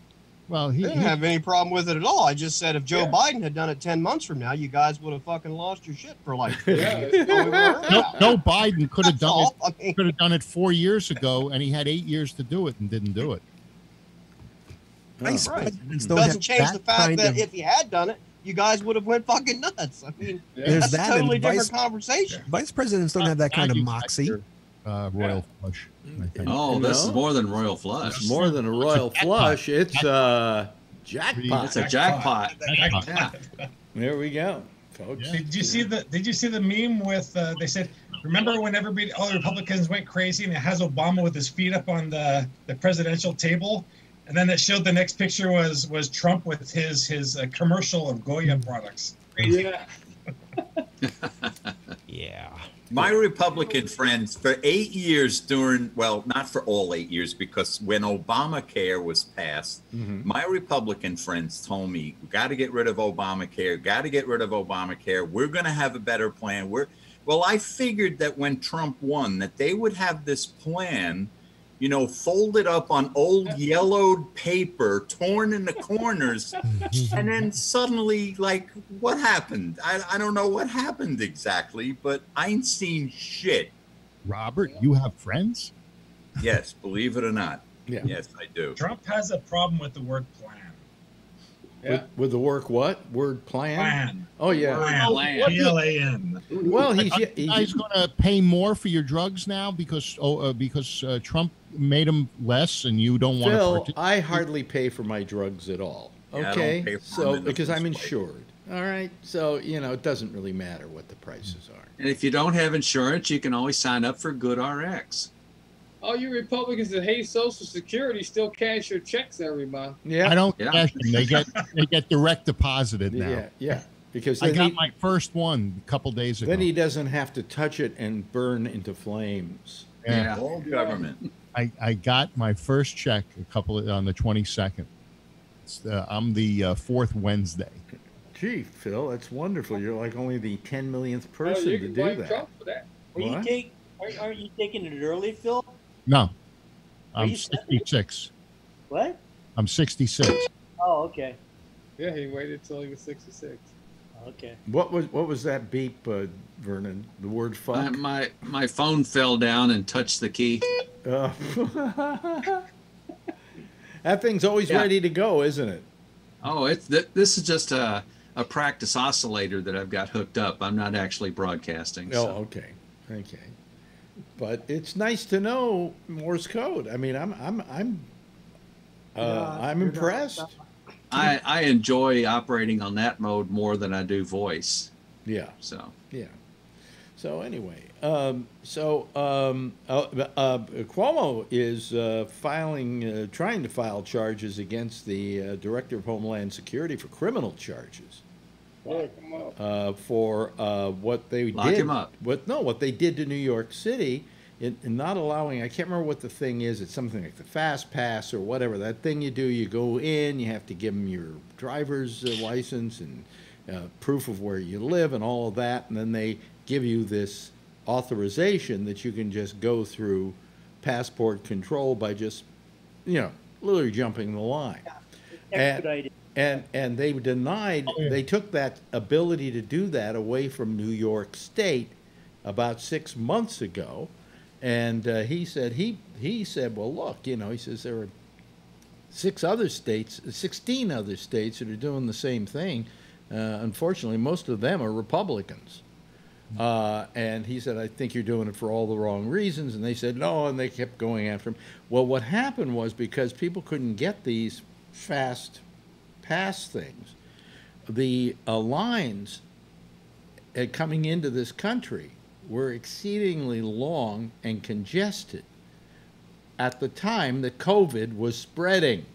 Well, I he, didn't he have any problem with it at all. I just said if Joe Yeah. Biden had done it 10 months from now, you guys would have fucking lost your shit for like. Yeah. no, no Biden could have done all. it. I mean, Could have done it four years ago, and he had eight years to do it and didn't do it. Vice right. it doesn't change the fact that of- if he had done it, you guys would have went fucking nuts. I mean, There's that's that a totally different vice- conversation. vice presidents don't have that kind of moxie. Uh, Royal Flush. I think. Oh, that's No. more than Royal Flush. It's more than a royal flush. It's a jackpot. It's a jackpot. There we go. folks. Did you see the Did you see the meme with? Uh, they said, "Remember when everybody, all the Republicans went crazy, and it has Obama with his feet up on the the presidential table, and then it showed the next picture was was Trump with his his uh, commercial of Goya products. Crazy. Yeah. Yeah. My Republican friends, for eight years during, well, not for all eight years, because when Obamacare was passed, Mhm. my Republican friends told me, we got to get rid of Obamacare, got to get rid of Obamacare. We're going to have a better plan. We're, well, I figured that when Trump won, that they would have this plan, you know, folded up on old yellowed paper, torn in the corners, and then suddenly, like, what happened? I, I don't know what happened exactly, but I ain't seen shit. Robert, you have friends? Yes, believe it or not. Yeah. Yes, I do. Trump has a problem with the word plan. With, with the work what? Word plan? Plan. Oh, yeah. Plan. P L A N. Well, he's, Are you he's going to pay more for your drugs now because oh uh, because uh, Trump made them less and you don't want Phil, to I hardly pay for my drugs at all. Yeah, Okay, pay so because I'm first place. insured. All right, so you know it doesn't really matter what the prices are. And if you don't have insurance, you can always sign up for Good RX. All you Republicans that hate Social Security still cash your checks every month. Yeah, I don't Yeah. cash them. They get they get direct deposited now. Yeah, yeah, because I got he, my first one a couple days ago. then he doesn't have to touch it and burn into flames. Yeah. All government. I, I got my first check a couple of, on the 22nd. It's, uh, I'm the uh, fourth Wednesday. Gee, Phil, that's wonderful. You're like only the ten millionth person you to do that. Trump that. Will you What? take? Aren't, aren't you taking it early, Phil? No, I'm 66. What? I'm 66. Oh, okay, Yeah, he waited till he was 66. okay. What was what was that beep, uh, Vernon? The word My, fuck. my my phone fell down and touched the key. Uh, that thing's always Yeah. ready to go, isn't it? Oh, it's th- this is just a a practice oscillator that I've got hooked up. I'm not actually broadcasting. Oh, So. okay, okay. But it's nice to know Morse code. I mean, I'm I'm I'm uh, Yeah, I'm impressed. I I enjoy operating on that mode more than I do voice. Yeah, So yeah. So anyway, um, so um, uh, uh, Cuomo is uh, filing, uh, trying to file charges against the uh, director of Homeland Security for criminal charges. Lock him up. uh, for uh, what they Lock did. him up. What no, what they did to New York City in, in not allowing. I can't remember what the thing is. It's something like the fast pass or whatever. That thing you do. You go in. You have to give them your driver's uh, license and uh, proof of where you live and all of that, and then they give you this authorization that you can just go through passport control by just, you know, literally jumping the line. And- and and they denied they took that ability to do that away from New York State about six months ago, and uh, he said he he said well look you know he says there are six other states sixteen other states that are doing the same thing. Uh, unfortunately, most of them are Republicans. Uh, and he said, I think you're doing it for all the wrong reasons. And they said, no, and they kept going after him. Well, what happened was because people couldn't get these fast pass things, the uh, lines uh, coming into this country were exceedingly long and congested at the time that COVID was spreading.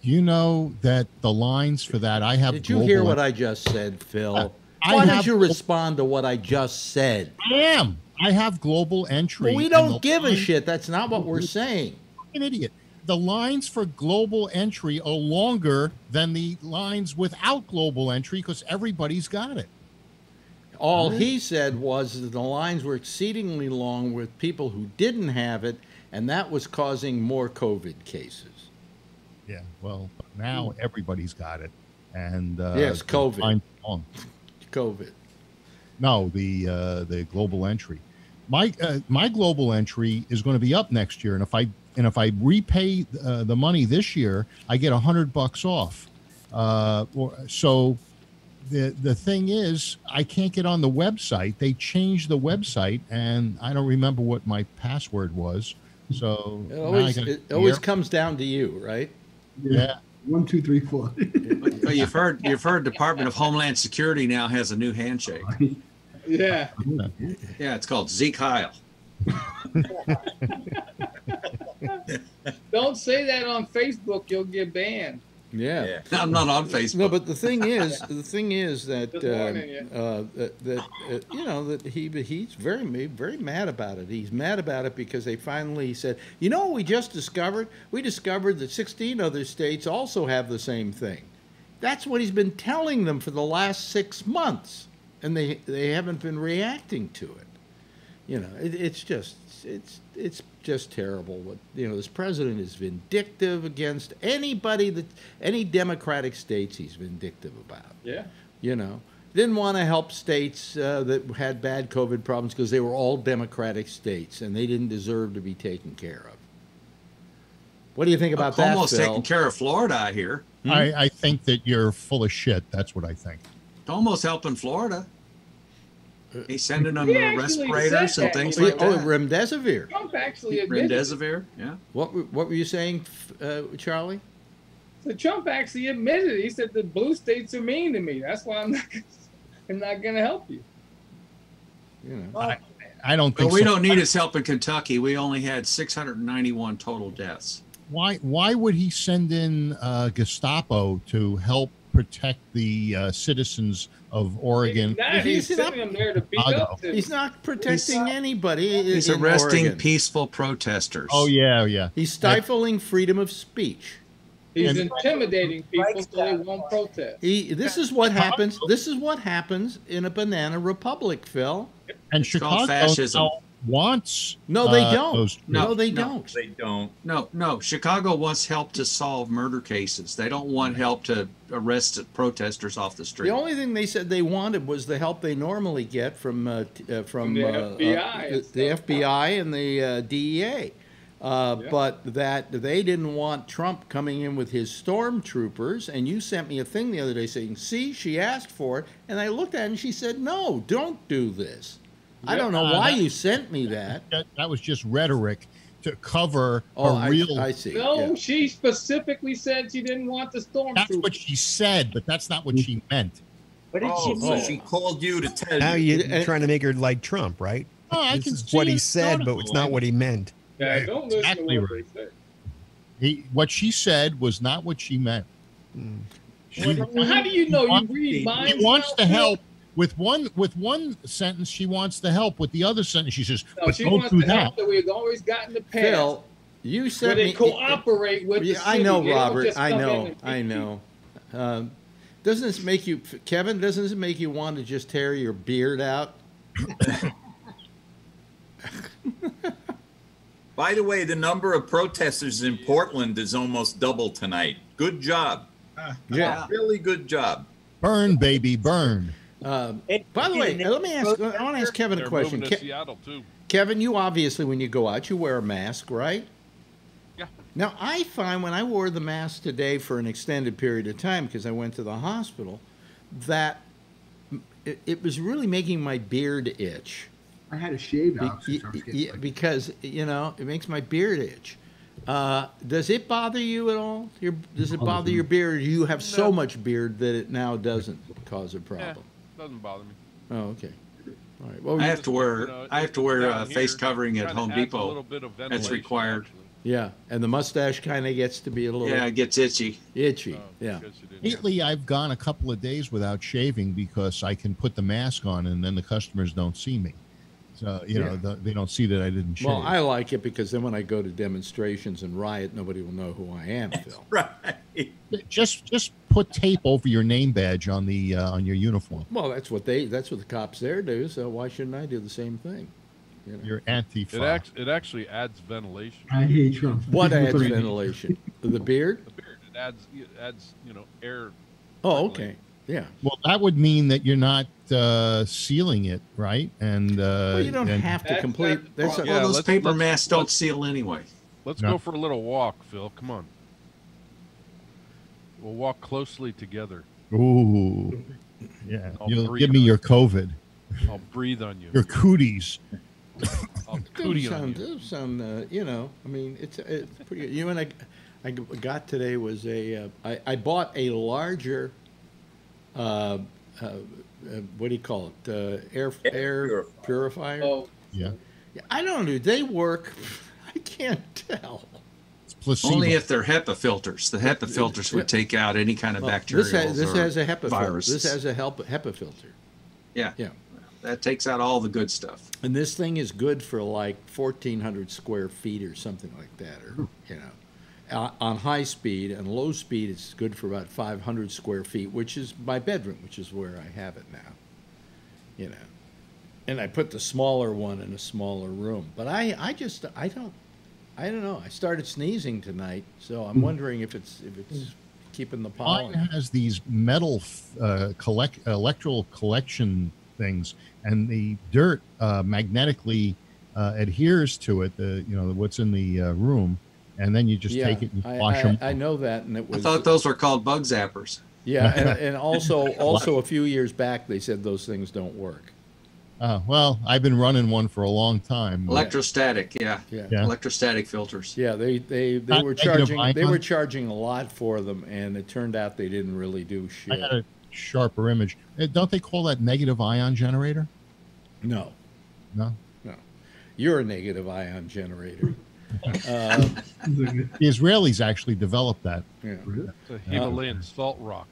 You know that the lines for that I have. Did you hear what I just said, Phil? Why don't you respond to what I just said? I am. I have global entry. Well, we don't give a shit. That's not what we're saying. An idiot. The lines for global entry are longer than the lines without global entry because everybody's got it. All he said was that the lines were exceedingly long with people who didn't have it, and that was causing more COVID cases. Yeah. Well, now everybody's got it, and uh, Yes, COVID. COVID. No, the uh, the global entry. My uh, my global entry is going to be up next year, and if I and if I repay uh, the money this year, I get a hundred bucks off. Uh, or, so the the thing is, I can't get on the website. They changed the website, and I don't remember what my password was. So It always, it always comes down to you, right? yeah. One, two, three, four. Well, you've heard you've heard Department of Homeland Security now has a new handshake. Yeah. Yeah, it's called Sieg Heil. Don't say that on Facebook. You'll get banned. Yeah. I'm not on Facebook. No, but the thing is, the thing is that Just uh, you. uh, that, that uh, you know that he he's very very mad about it. He's mad about it because they finally said, you know, what we just discovered. We discovered that 16 other states also have the same thing. That's what he's been telling them for the last six months, and they they haven't been reacting to it. You know, it, it's just it's it's just terrible. What you know, this president is vindictive against anybody that any Democratic states he's vindictive about. Yeah. You know, didn't want to help states uh, that had bad COVID problems because they were all Democratic states and they didn't deserve to be taken care of. What do you think about that, Almost Phil? taking care of Florida, I hear. I, I think that you're full of shit. That's what I think. Almost helping Florida. He's sending them He respirators and things He- like oh, that. remdesivir. Trump actually admitted. Remdesivir, yeah. What were- what were you saying, uh, Charlie? So Trump actually admitted. it. He said the blue states are mean to me. That's why I'm not. I'm not going to help you. You know. I, I don't But think we so. don't need his help in Kentucky. We only had 691 total deaths. Why why would he send in uh, Gestapo to help protect the uh, citizens of Oregon? That, he's He's sending there to beat up. He's not protecting anybody. He's in arresting Oregon. peaceful protesters. Oh yeah, yeah. He's stifling freedom of speech. he's and- intimidating people so they won't protest. He, this is what happens. This is what happens in a banana republic, Phil. And It's called Chicago fascism. now wants No, they uh, don't. those- No, No, they no. don't. They don't. No, no. Chicago wants help to solve murder cases. They don't want help to arrest protesters off the street. The only thing they said they wanted was the help they normally get from uh, uh, from, From the uh, FBI uh, and the, the. FBI and the uh, DEA. Uh, Yeah. But that they didn't want Trump coming in with his stormtroopers. And you sent me a thing the other day saying, "See, she asked for it," and I looked at it and she said, "No, don't do this." I don't know Uh, why that- you sent me that. that, that was just rhetoric to cover Oh, a I, real. I see. No, yeah. she specifically said she didn't want the storm. that's what she said, but that's not what she meant. What did Oh, she so mean? she called you to tell Now you. you're trying to make her like Trump, right? Oh, I this can is see what he said, but it's not what he meant. Yeah, don't listen Exactly to what right. they say. He, what she said was not what she meant. She, Well, how do you know you wants- read she minds? wants to help with one with one sentence. She wants to help with the other sentence. She says, No, "But she don't wants do the help that." that we've always got in the past. Phil, you said sent they me. cooperate with the Yeah, I know, They Robert. I know. I know. Um, doesn't this make you, Kevin? Doesn't this make you want to just tear your beard out? By the way, the number of protesters in Portland is almost double tonight. Good job. Yeah. Really good job. Burn, baby, burn. Um, It- by the way, let me ask. I want to ask Kevin a question. Ke- Seattle too. Kevin, you obviously, when you go out, you wear a mask, right? Yeah. Now, I find when I wore the mask today for an extended period of time because I went to the hospital, that it, it was really making my beard itch. I had a shave Be- out. since I y- getting like- because you know it makes my beard itch. Uh, does it bother you at all? Your, does it bother your beard? Or do you have so much beard that it now doesn't cause a Yeah, problem? Doesn't bother me. Oh, okay. All right. Well, I have to wear You know, I have to wear down uh, face covering at Home adds a Depot. little bit of That's required. actually. yeah, and the mustache kind of gets to be a little Yeah, it gets itchy. itchy. Oh, yeah. guess. Lately, I've gone a couple of days without shaving because I can put the mask on, and then the customers don't see me. So you know Yeah. the, they don't see that I didn't shave. Well, I like it because then when I go to demonstrations and riot, nobody will know who I am, Phil. Right. just just put tape over your name badge on the uh, on your uniform. Well, that's what they that's what the cops there do. So why shouldn't I do the same thing? You know? Your Antifa. It, act, it actually adds ventilation. I hate Trump. What adds ventilation? The beard? The beard, it adds, it adds, you know, air. Oh, okay. Yeah. Well, that would mean that you're not uh, sealing it, right? And uh, Well, you don't and- have to complete. not the That's problem. a, Well, those paper masks don't seal anyway. Let's No. go for a little walk, Phil. Come on. We'll walk closely together. Ooh, yeah. I'll You'll give me your it. COVID, I'll breathe on you. your cooties. I'll doesn't cootie on sound, you. doesn't sound uh, you know, I mean, it's it's pretty. You and I, I got today was a. Uh, I, I bought a larger. Uh, uh, what do you call it? Uh, air air purifier. Oh, Yeah. Yeah, I don't know. Do They work. I can't tell. It's. Only if they're HEPA filters. The HEPA filters would take out any kind of Well, bacteria. this has this has a HEPA filter. viruses. This has a HEPA, HEPA filter. yeah, Yeah. that takes out all the good stuff. And this thing is good for like 1,400 square feet or something like that, or you know, uh, on high speed and low speed, it's good for about 500 square feet, which is my bedroom, which is where I have it now. You know, and I put the smaller one in a smaller room, but I, I just, I don't, I don't know. I started sneezing tonight, so I'm wondering if it's, if it's keeping the Mine pollen. has these metal uh, collect electrical collection things, and the dirt uh, magnetically uh, adheres to it. The you know what's in the uh, room, and then you just yeah, take it and I, wash I, them. I know that, and it was. I thought those were called bug zappers. Yeah, and, and also, also a few years back, they said those things don't work. Uh, well, I've been running one for a long time. Electrostatic, yeah. Yeah. Yeah. Electrostatic filters. Yeah, they they, they Not were negative charging they were charging a lot for them, and it turned out they didn't really do I shit. got a sharper image. Uh, Don't they call that negative ion generator? No, No. no, you're a negative ion generator. Uh, The Israelis actually developed that. yeah, It's a Himalayan salt rock.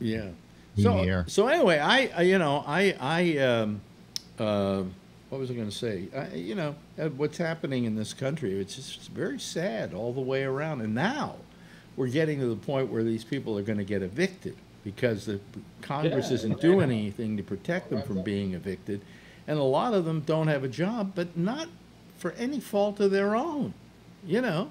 yeah. So so anyway, I, I you know I I um, uh, what was I going to say? I, you know uh, what's happening in this country? It's just it's very sad all the way around, and now we're getting to the point where these people are going to get evicted because the Congress Yeah. isn't doing anything to protect them from being evicted, and a lot of them don't have a job, but not for any fault of their own, you know,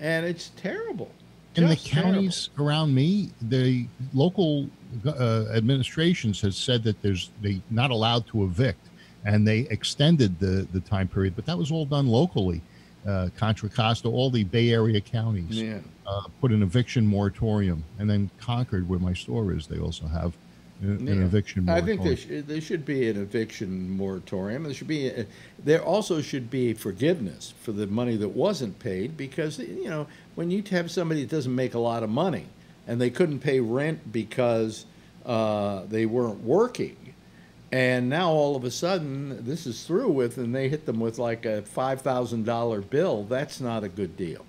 and it's terrible. In the Just terrible. counties around me, the local uh, administrations has said that there's they not allowed to evict, and they extended the the time period. But that was all done locally. Uh, Contra Costa, all the Bay Area counties Yeah. uh, put an eviction moratorium, and then Concord, where my store is, they also have an, Yeah. eviction I think there should, there should be an eviction moratorium. There should be a, there also should be forgiveness for the money that wasn't paid because you know when you have somebody that doesn't make a lot of money and they couldn't pay rent because uh, they weren't working, and now all of a sudden this is through with and they hit them with like a five thousand dollar bill. That's not a good deal.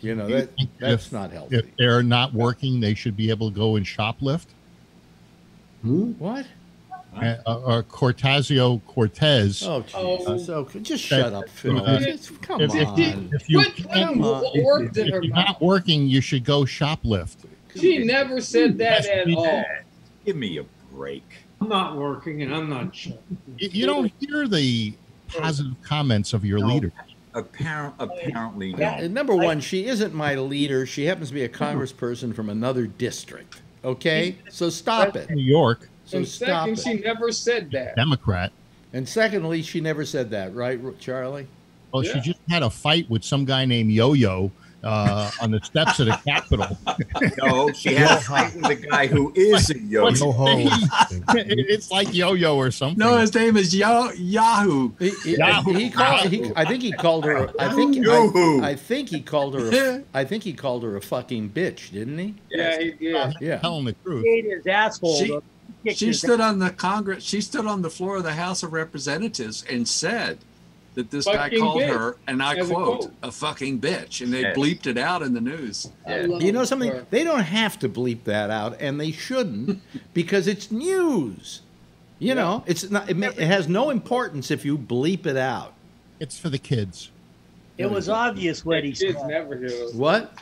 You know you that that's if- not healthy. If they're not working, they should be able to go and shoplift. What? Uh, uh, Cortazio Cortez. Oh, Oh. Jesus. Oh, just that- shut up, Phil. uh, come if, if- on. if you What- can't- what if- worked in if her you're not working, you should go shoplift. She never said that at all. Give me a break. I'm not working and I'm not sure. You, you don't hear the positive comments of your No. leader. Apparent, apparently, Uh. Number one, she isn't my leader. She happens to be a congressperson from another district. Okay, so stop it. New York, So and stop second, it. she never said that. Democrat. And secondly, she never said that, right, Charlie? Well, Yeah. she just had a fight with some guy named Yo Yo uh, on the steps of the Capitol. No, she had a fight with a guy who is a yo yo. ho. it's like Yo Yo or something. No, his name is Yah- Yahoo. He, he, Yahoo. he called. He, I think he called her. I think. I, I think he called her. A, I think he called her a fucking bitch, didn't he? Yeah, he did. Yeah. telling the truth. Ate his asshole. She- She his stood on the Congress. She stood on the floor of the House of Representatives and said that this guy called bitch. her, and I As a quote, quote. a fucking bitch, and they Yes. bleeped it out in the news. I love You know something? her. They don't have to bleep that out, and they shouldn't, because it's news. You know, it's not. It, it has no importance if you bleep it out. It's for the kids. It was obvious what he Kids said. never hear those. What?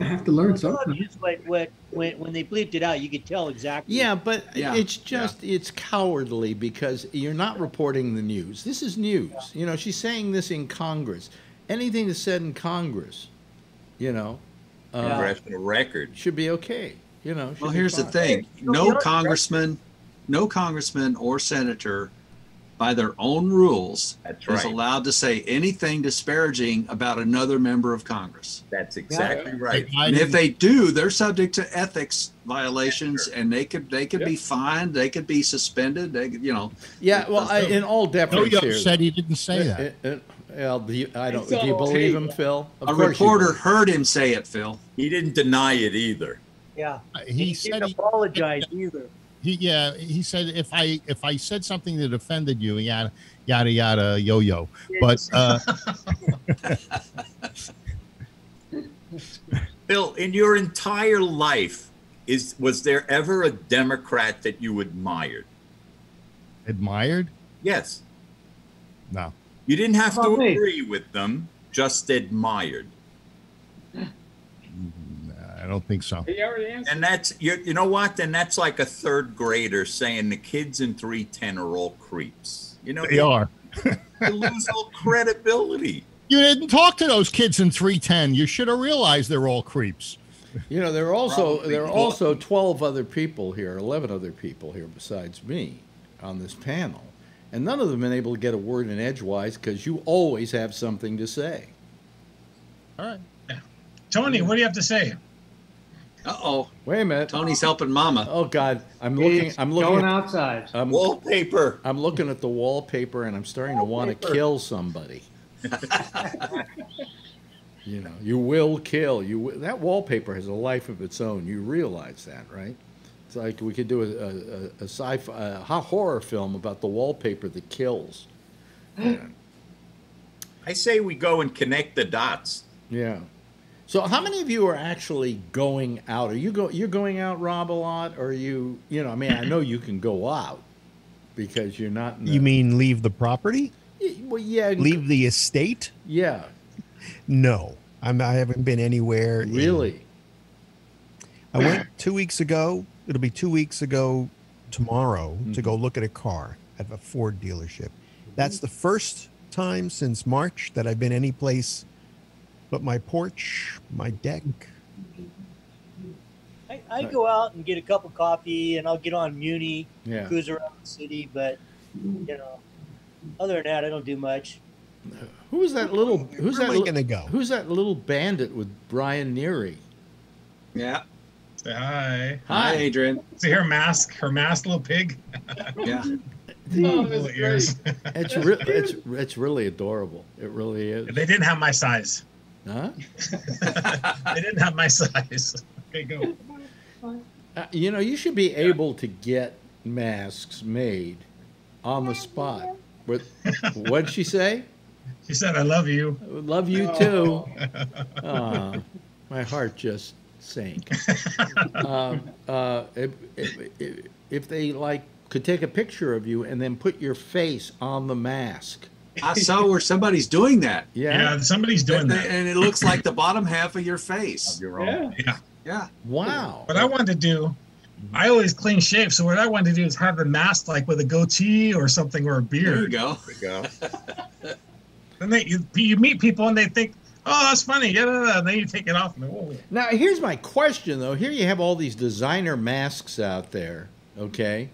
I have to learn something. obvious what, what, when, when they bleeped it out, you could tell exactly. Yeah, but Yeah, it's just it's cowardly because you're not reporting the news. This is news. You know, she's saying this in Congress. Anything that's said in Congress, you know, uh, Congressional record. should be okay. You know. Well, be here's the thing: no congressman, no congressman or senator, by their own rules, That's is allowed to say anything disparaging about another member of Congress. That's exactly right. And if they do, they're subject to ethics violations, and they could they could be fined, they could be suspended. They could, you know, Yeah. Well, I, in all Yo deference Yo here. said he didn't say that. Uh, uh, Well, do you, I don't. It's Do you believe him, Phil? Of A reporter do. heard him say it, Phil. He didn't deny it either. Yeah. He said didn't he- apologize either. He yeah, he said if I if I said something that offended you, yada yada yada yo yo. But uh Bill, in your entire life, is was there ever a Democrat that you admired? admired? Yes. No. You didn't have to me. agree with them, just admired. I don't think so. He already answered. And that's you, you know what? Then that's like a third grader saying the kids in 310 are all creeps. You know, They are. you lose all credibility. You didn't talk to those kids in 310. You should have realized they're all creeps. You know, there are also Probably there are more. also twelve other people here, eleven other people here besides me on this panel, and none of them been able to get a word in edgewise because you always have something to say. All right. Tony, what do you have to say? Uh oh. Wait a minute. Tony's helping Mama. Oh God, I'm looking. It's I'm looking. going at- outside. I'm, Wallpaper. I'm looking at the wallpaper, and I'm starting to want to kill somebody. you know, you will kill. You that wallpaper has a life of its own. You realize that, right? It's like we could do a, a, a, a sci-fi a ho- horror film about the wallpaper that kills. I say we go and connect the dots. Yeah. So, how many of you are actually going out? Are you go? You're going out, Rob, a lot, or are you? You know, I mean, I know you can go out because you're not. In the, You mean leave the property? Well, yeah. Leave the estate? Yeah. No, I'm. I haven't been anywhere. in- Really? I went two weeks ago. It'll be two weeks ago tomorrow to go mm-hmm. look at a car at a Ford dealership. That's mm-hmm. the first time since March that I've been any place but my porch, my deck. I, I go out and get a cup of coffee and I'll get on Muni, Yeah. cruise around the city, but you know, other than that, I don't do much. Who's that little? Who's Where that? am li- gonna go? Who's that little bandit with Brian Neary? Yeah. Say hi. Hi, Adrian. See her mask, her mask, little pig. Yeah. Oh, Little ears. It's re- it's it's really adorable. It really is. They didn't have my size. Huh? They didn't have my size. Okay, go. Uh, you know, you should be able to get masks made on the spot. What? What'd she say? She said, "I love you." Love you too. Aw, my heart just sank. um, uh, if, if, if they like could take a picture of you and then put your face on the mask. I saw where somebody's doing that. Yeah. Yeah, somebody's doing And, that. and it looks like the bottom half of your face. Your own. Yeah. Yeah. Yeah. Wow. What I wanted to do, I always clean shave. So what I wanted to do is have the mask like with a goatee or something or a beard. There you beard. go. There you go. Then they you, you meet people and they think, oh, that's funny. Yeah, yeah, yeah. And then you take it off and whoa. Now, here's my question, though. Here you have all these designer masks out there, okay?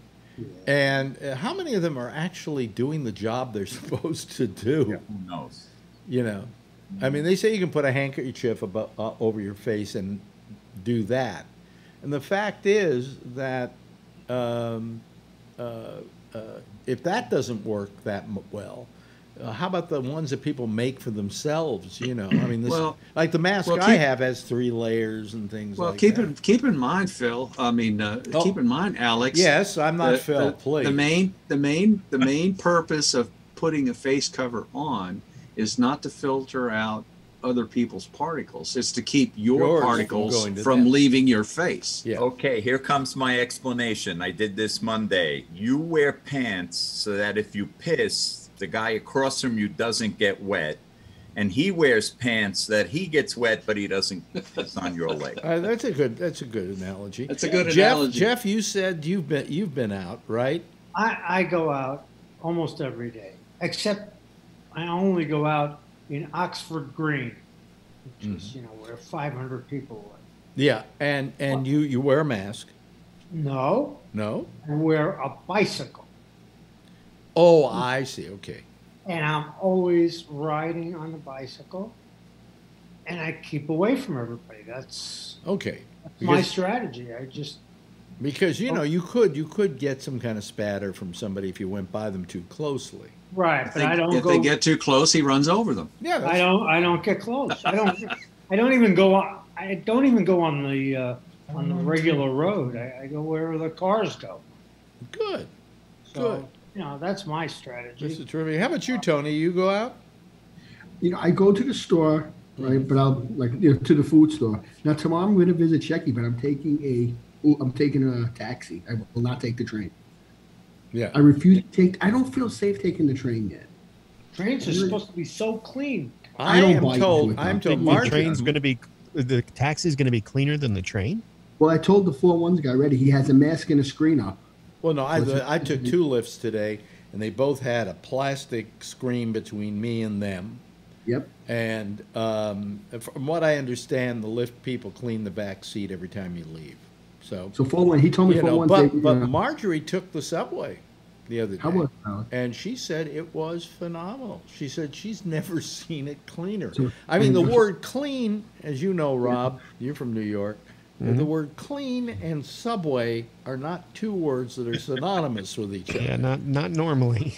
And uh, how many of them are actually doing the job they're supposed to do? Yeah, Who knows? You know, I mean, they say you can put a handkerchief uh, over your face and do that. And the fact is that um, uh, uh, if that doesn't work that m- well, uh, how about the ones that people make for themselves? You know, I mean, this, Well- like the mask well, I have has three layers and things Well, like keep that. in keep in mind, Phil. I mean, uh, Oh. keep in mind, Alex. Yes, I'm not the- Phil. the- please. The main, the main, the main purpose of putting a face cover on is not to filter out other people's particles. It's to keep your Yours particles going from them. leaving your face. Yeah. Okay, here comes my explanation. I did this Monday. You wear pants so that if you piss, the guy across from you doesn't get wet. And he wears pants that he gets wet, but he doesn't piss on your leg. Uh, that's a good. That's a good analogy. That's a good Jeff, analogy. Jeff, you said you've been you've been out, right? I, I go out almost every day, except I only go out in Oxford Green, which is, you know, where 500 people live. Yeah, and and you you wear a mask. No, No. I wear a bicycle. Oh, I see. Okay. And I'm always riding on the bicycle. And I keep away from everybody. That's Okay. my Because- strategy. I just Because you know you could you could get some kind of spatter from somebody if you went by them too closely. Right, If but they, I don't if go. they get too close, he runs over them. Yeah, I don't. I don't get close. I don't. I don't even go on. I don't even go on the uh, on the regular road. I, I go where the cars go. Good. So Good. You know that's my strategy. This is terrific. How about you, Tony? You go out? You know, I go to the store, right? But I'll like you know, to the food store. Now tomorrow I'm going to visit Checky, but I'm taking a oh, I'm taking a taxi. I will not take the train. Yeah. I refuse to take. I don't feel safe taking the train yet. Trains are supposed to be so clean. I don't buy into it, I'm though. told the Marjorie. train's going to be the taxi's going to be cleaner than the train. Well, I told the four ones guy already. He has a mask and a screen up. Well, no, I, I took two Lyfts today, and they both had a plastic screen between me and them. Yep. And um, from what I understand, the Lyft people clean the back seat every time you leave. So, So four one. He told me four know, one. but, they, but uh, Marjorie took the subway the other day. How was it? And she said it was phenomenal. She said she's never seen it cleaner. So- I mean, the word clean, as you know, Rob, you're from New York. Mhm. The word clean and subway are not two words that are synonymous with each other. Yeah, not not normally.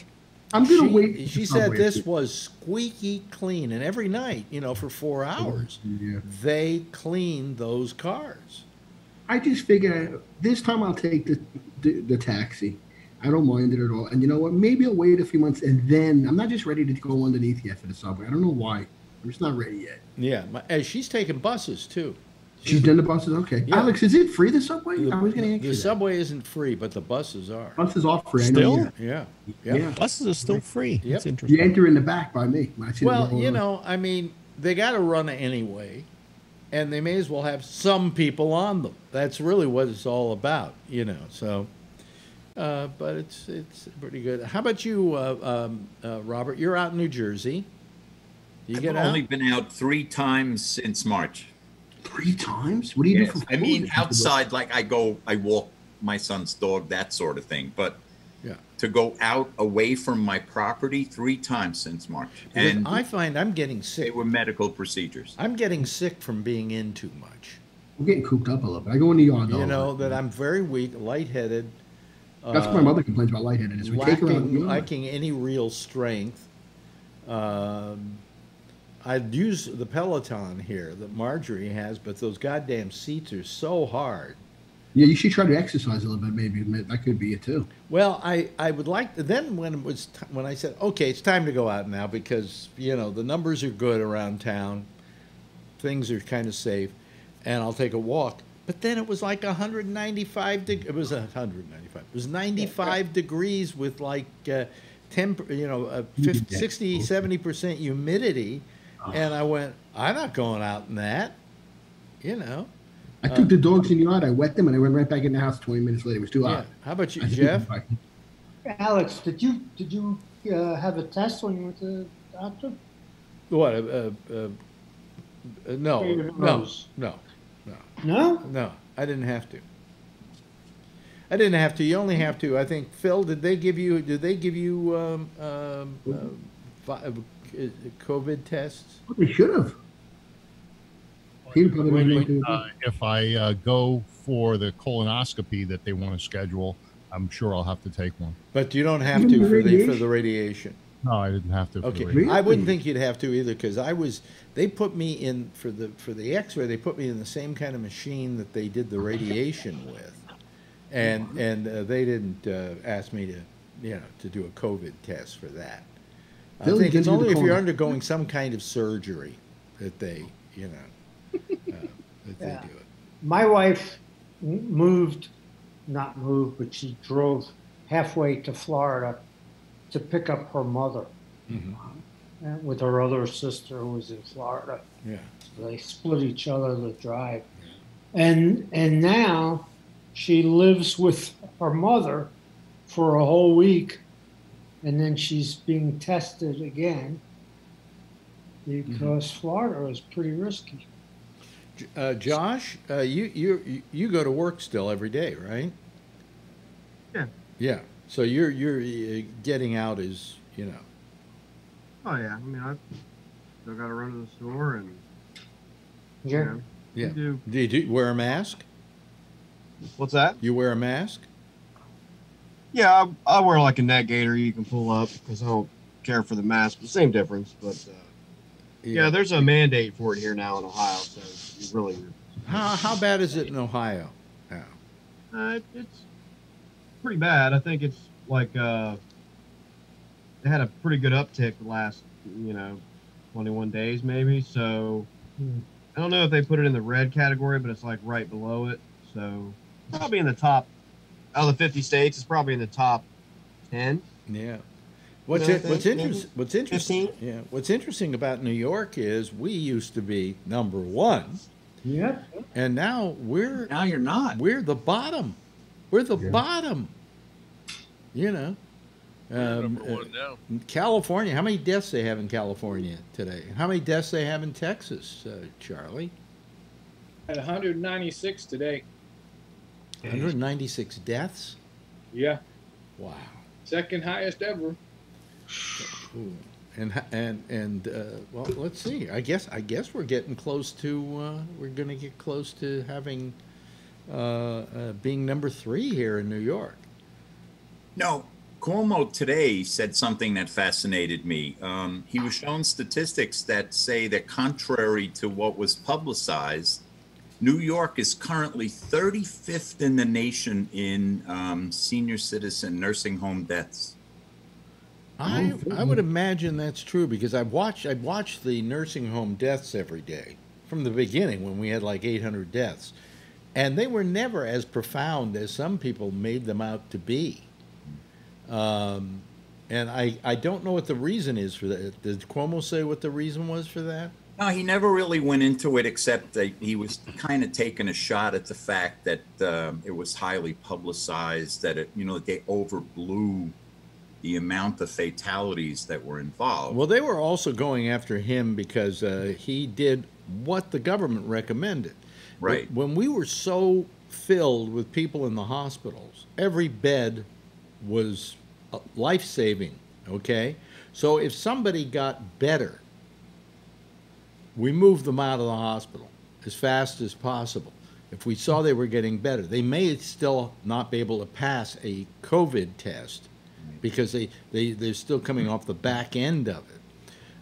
I'm gonna she, wait. She said this to- was squeaky clean, and every night, you know, for four hours, Yeah. they clean those cars. I just figured this time I'll take the, the the taxi. I don't mind it at all. And you know what? Maybe I'll wait a few months and then I'm not just ready to go underneath yet for the subway. I don't know why. I'm just not ready yet. Yeah, my, and she's taking buses too. She's done the buses. Okay, Yeah. Alex, is it free the subway? The, I was going to ask the you. subway isn't free, but the buses are. Buses are free. Still? know. Yeah, Yeah. yeah. yeah. Buses are still free. Yep. That's You enter in the back by me. When I see the Well, you know, I mean, they got to run anyway, and they may as well have some people on them. That's really what it's all about, you know. So, uh, but it's it's pretty good. How about you, uh, um, uh, Robert? You're out in New Jersey. You I've get out. only been out three times since March. Three times. What do you Yes. do for I mean, outside, like I go, I walk my son's dog, that sort of thing. But Yeah. to go out away from my property three times since March, Because and I find I'm getting sick. they were medical procedures. I'm getting sick from being in too much. I'm getting cooped up a little bit. I go in the yard. You know that I'm very weak, lightheaded. That's uh, what my mother complains about lightheadedness. We take her out. lacking, lacking any real strength. Um, I'd use the Peloton here that Marjorie has, but those goddamn seats are so hard. Yeah, you should try to exercise a little bit. Maybe that could be it too. Well, I, I would like To, then when it was when I said okay, it's time to go out now because you know the numbers are good around town, things are kind of safe, and I'll take a walk. But then it was like 195 deg- It was 195. It was 95 degrees with like uh, 10, you know, uh, 50, 60, 70 percent humidity, and I went, I'm not going out in that, you know. I took the dogs in the yard. I wet them, and I went right back in the house. Twenty minutes later, it was too Yeah. hot. How about you, I Jeff? Alex, did you did you uh, have a test when you went to the doctor? What? Uh, uh, uh, no, no, no, no, No. no. I didn't have to. I didn't have to. You only have to. I think Phil. Did they give you? Did they give you um, um, uh, uh, COVID tests? They should have. Peter probably When- went uh, if I uh, go for the colonoscopy that they want to schedule, I'm sure I'll have to take one. But you don't have Even to the for the for radiation? the radiation. No, I didn't have to. Okay, radiation. I wouldn't think you'd have to either because I was. They put me in for the for the X-ray. They put me in the same kind of machine that they did the radiation with, and and uh, they didn't uh, ask me to, you know, to do a COVID test for that. I They'll think it's only if you're undergoing some kind of surgery that they, you know, uh, that they Yeah. do it. My wife moved, not moved, but she drove halfway to Florida to pick up her mother uh, with her other sister who was in Florida. Yeah. So they split each other the drive. And and now she lives with her mother for a whole week and then she's being tested again because Florida is pretty risky. Uh, Josh, uh, you you you go to work still every day, right? Yeah. Yeah. So you're you're uh, getting out is you know. Oh yeah, I mean I still got to run to the store and Yeah. know, Yeah. you do. Do you do- wear a mask? What's that? You wear a mask? Yeah, I, I wear like a neck gaiter you can pull up because I don't care for the mask. The same difference, but uh, yeah. there's a mandate for it here now in Ohio, so you really. How how bad is it in Ohio? now? Uh, it's pretty bad. I think it's like uh, they had a pretty good uptick the last, you know, 21 days maybe. So I don't know if they put it in the red category, but it's like right below it. So probably in the top out of the 50 states, it's probably in the top 10. Yeah. What's You it, what's maybe interesting? What's interesting? Yeah. What's interesting about New York is we used to be number one. Yep. And now we're now you're not. We're the bottom. We're the bottom. You know. Um, number one uh, now. California. How many deaths they have in California today? How many deaths they have in Texas, uh, Charlie? At 196 today. 196 deaths. Yeah. Wow. Second highest ever. Ooh. And and and uh, well, let's see. I guess I guess we're getting close to uh, we're going to get close to having uh, uh, being number three here in New York. No, Cuomo today said something that fascinated me. Um, he was shown statistics that say that, contrary to what was publicized, New York is currently 35th in the nation in um, senior citizen nursing home deaths. I I would imagine that's true because I watch I watch the nursing home deaths every day from the beginning when we had like 800 deaths, and they were never as profound as some people made them out to be. Um, and I I don't know what the reason is for that. Did Cuomo say what the reason was for that? No, he never really went into it, except that he was kind of taking a shot at the fact that um, it was highly publicized, that it, you know, that they overblew the amount of fatalities that were involved. Well, they were also going after him because uh, he did what the government recommended. Right. When we were so filled with people in the hospitals, every bed was life saving, okay? So if somebody got better, we moved them out of the hospital as fast as possible. If we saw they were getting better, they may still not be able to pass a COVID test because they, they, they're still coming off the back end of it.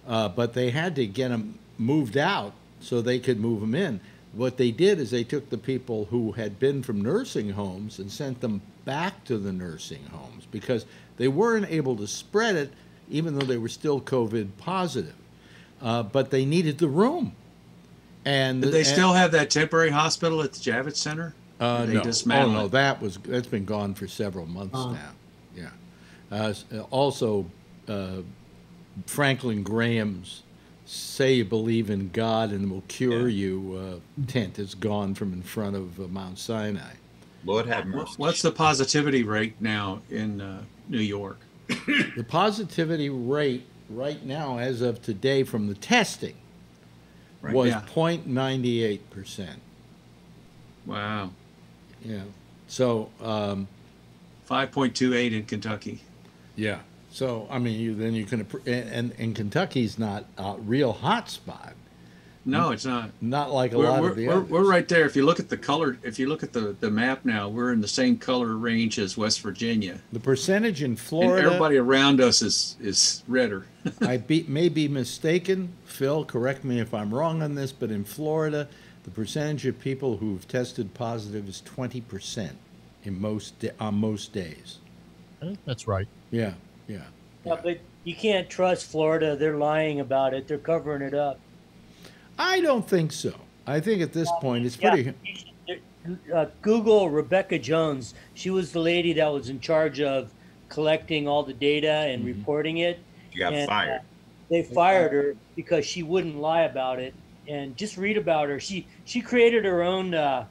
Uh, but they had to get them moved out so they could move them in. What they did is they took the people who had been from nursing homes and sent them back to the nursing homes because they weren't able to spread it even though they were still COVID positive. Uh, but they needed the room. And Did they and- still have that temporary hospital at the Javits Center? uh, they no. Oh, no, it? that was that's been gone for several months Oh. now. Yeah. Uh, uh, also, uh, Franklin Graham's "Say you believe in God and will cure you" uh, tent is gone from in front of uh, Mount Sinai. Lord have What- What's the positivity rate now in uh, New York? the positivity rate right now, as of today, from the testing, Right. was Yeah. 0.98 percent. Wow. Yeah. So. Um, 5.28 in Kentucky. Yeah. So I mean, you, then you can and and, and Kentucky's not a real hot spot. No, it's not. Not like a we're, lot we're, of the we're, others. we're right there. If you look at the color, if you look at the, the map now, we're in the same color range as West Virginia. The percentage in And Florida. everybody around us is is redder. I be, may be mistaken. Phil, correct me if I'm wrong on this, but in Florida, the percentage of people who've tested positive is 20 percent in most on most days. I think that's right. Yeah. Yeah. Yeah, but you can't trust Florida. They're lying about it. They're covering it up. I don't think so. I think at this point it's Yeah, pretty. uh, Google Rebekah Jones. She was the lady that was in charge of collecting all the data and Mm-hmm. reporting it. She got And, uh, fired. they fired her because she wouldn't lie about it. And just read about her. She she created her own uh,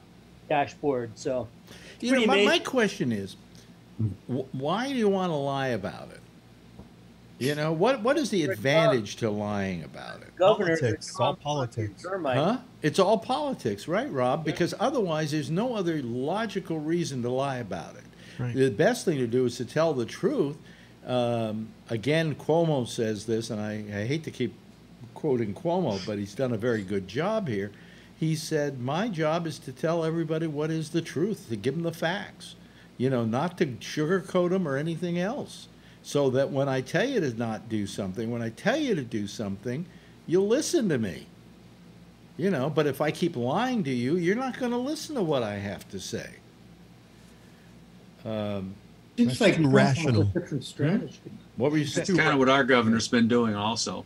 dashboard. So You know, my, my question is, wh- why do you want to lie about it? You know, what what is the advantage to lying about it? Governor Politics, all politics. Huh? It's all politics, right, Rob? Because otherwise, there's no other logical reason to lie about it. Right. The best thing to do is to tell the truth. Um, again, Cuomo says this, and I, I hate to keep quoting Cuomo, but he's done a very good job here. he said, My job is to tell everybody what is the truth, to give them the facts, you know, not to sugarcoat them or anything else. So that when I tell you to not do something, when I tell you to do something, you'll listen to me. You know, but if I keep lying to you, you're not going to listen to what I have to say. Um, Seems like Trump has different strategy. What were you That's saying? kind of what our governor's been doing also.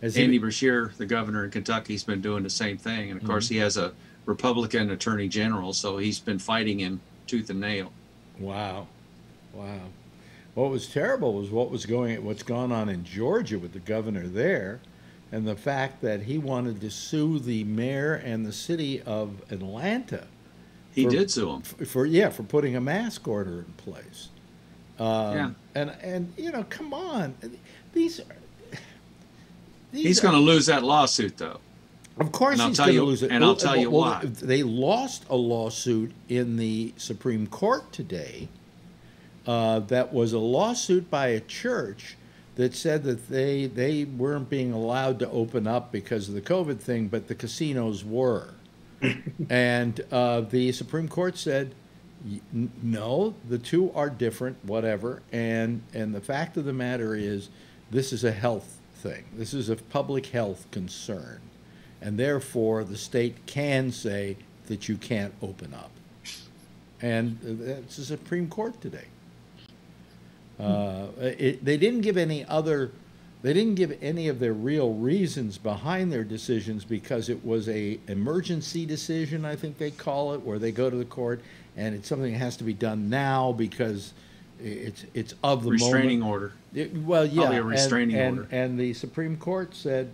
Has Andy been- Beshear, the governor in Kentucky's been doing the same thing. And of course, Mhm. he has a Republican attorney general, so he's been fighting him tooth and nail. Wow, wow. What was terrible was what was going, what's gone on in Georgia with the governor there, and the fact that he wanted to sue the mayor and the city of Atlanta. He for- did sue him. for yeah for putting a mask order in place. Um, Yeah. and and you know, come on, these. Are, these He's going to lose that lawsuit, though. Of course, And I'll he's tell going to you- lose it. and I'll Well, tell you well, why. They lost a lawsuit in the Supreme Court today. Uh, that was a lawsuit by a church that said that they they weren't being allowed to open up because of the COVID thing, but the casinos were. and uh, the Supreme Court said, no, the two are different, whatever. And and the fact of the matter is, this is a health thing. This is a public health concern, and therefore the state can say that you can't open up. And that's the Supreme Court today. Uh, it, they didn't give any other, they didn't give any of their real reasons behind their decisions because it was a emergency decision, I think they call it, where they go to the court and it's something that has to be done now because it's it's of the Restraining moment. order. It- well, yeah, Probably a and- restraining and, order. And the Supreme Court said,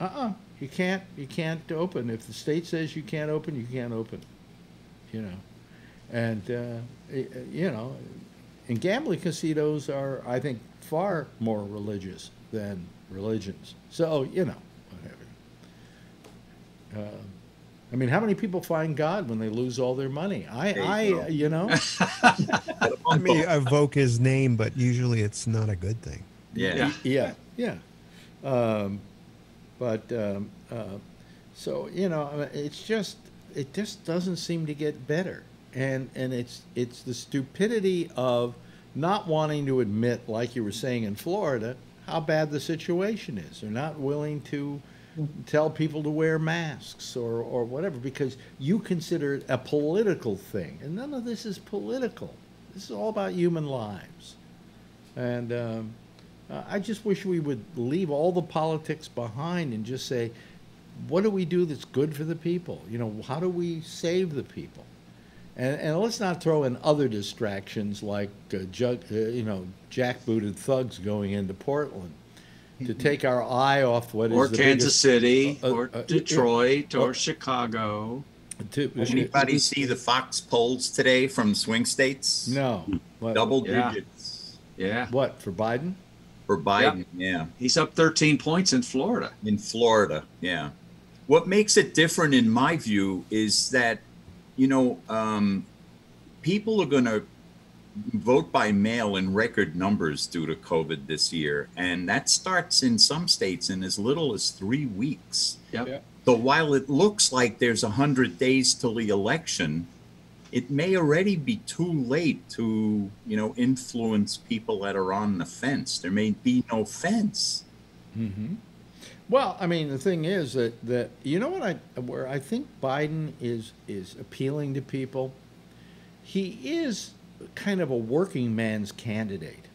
uh-uh, you can't, you can't open. If the state says you can't open, you can't open. You know, and uh, you know, and gambling casinos are, I think, far more religious than religions. So you know, whatever. Uh, I mean, how many people find God when they lose all their money? I, There you I, go. uh, you know. I mean, evoke his name, but usually it's not a good thing. Yeah. Yeah. Yeah. Um, but um, uh, so you know, I it's just it just doesn't seem to get better, and and it's it's the stupidity of not wanting to admit, like you were saying in Florida, how bad the situation is. They're not willing to tell people to wear masks or, or whatever because you consider it a political thing. And none of this is political. This is all about human lives. And um, I just wish we would leave all the politics behind and just say, what do we do that's good for the people? You know, how do we save the people? And, and let's not throw in other distractions like uh, jug, uh, you know jackbooted thugs going into Portland to take our eye off what is or the Kansas biggest- City, uh, uh, or uh, Detroit, uh, or Chicago. To, Anybody see the Fox polls today from swing states? No. What- Double Yeah. digits. Yeah. What for Biden? For Biden, yeah. He's up 13 points in Florida. In Florida, yeah. What makes it different, in my view, is that, you know, um, people are going to vote by mail in record numbers due to COVID this year. And that starts in some states in as little as three weeks. Yep. So while it looks like there's 100 days till the election, it may already be too late to, you know, influence people that are on the fence. There may be no fence. hmm Well, I mean, the thing is that, that you know what I where I think Biden is is appealing to people. He is kind of a working man's candidate.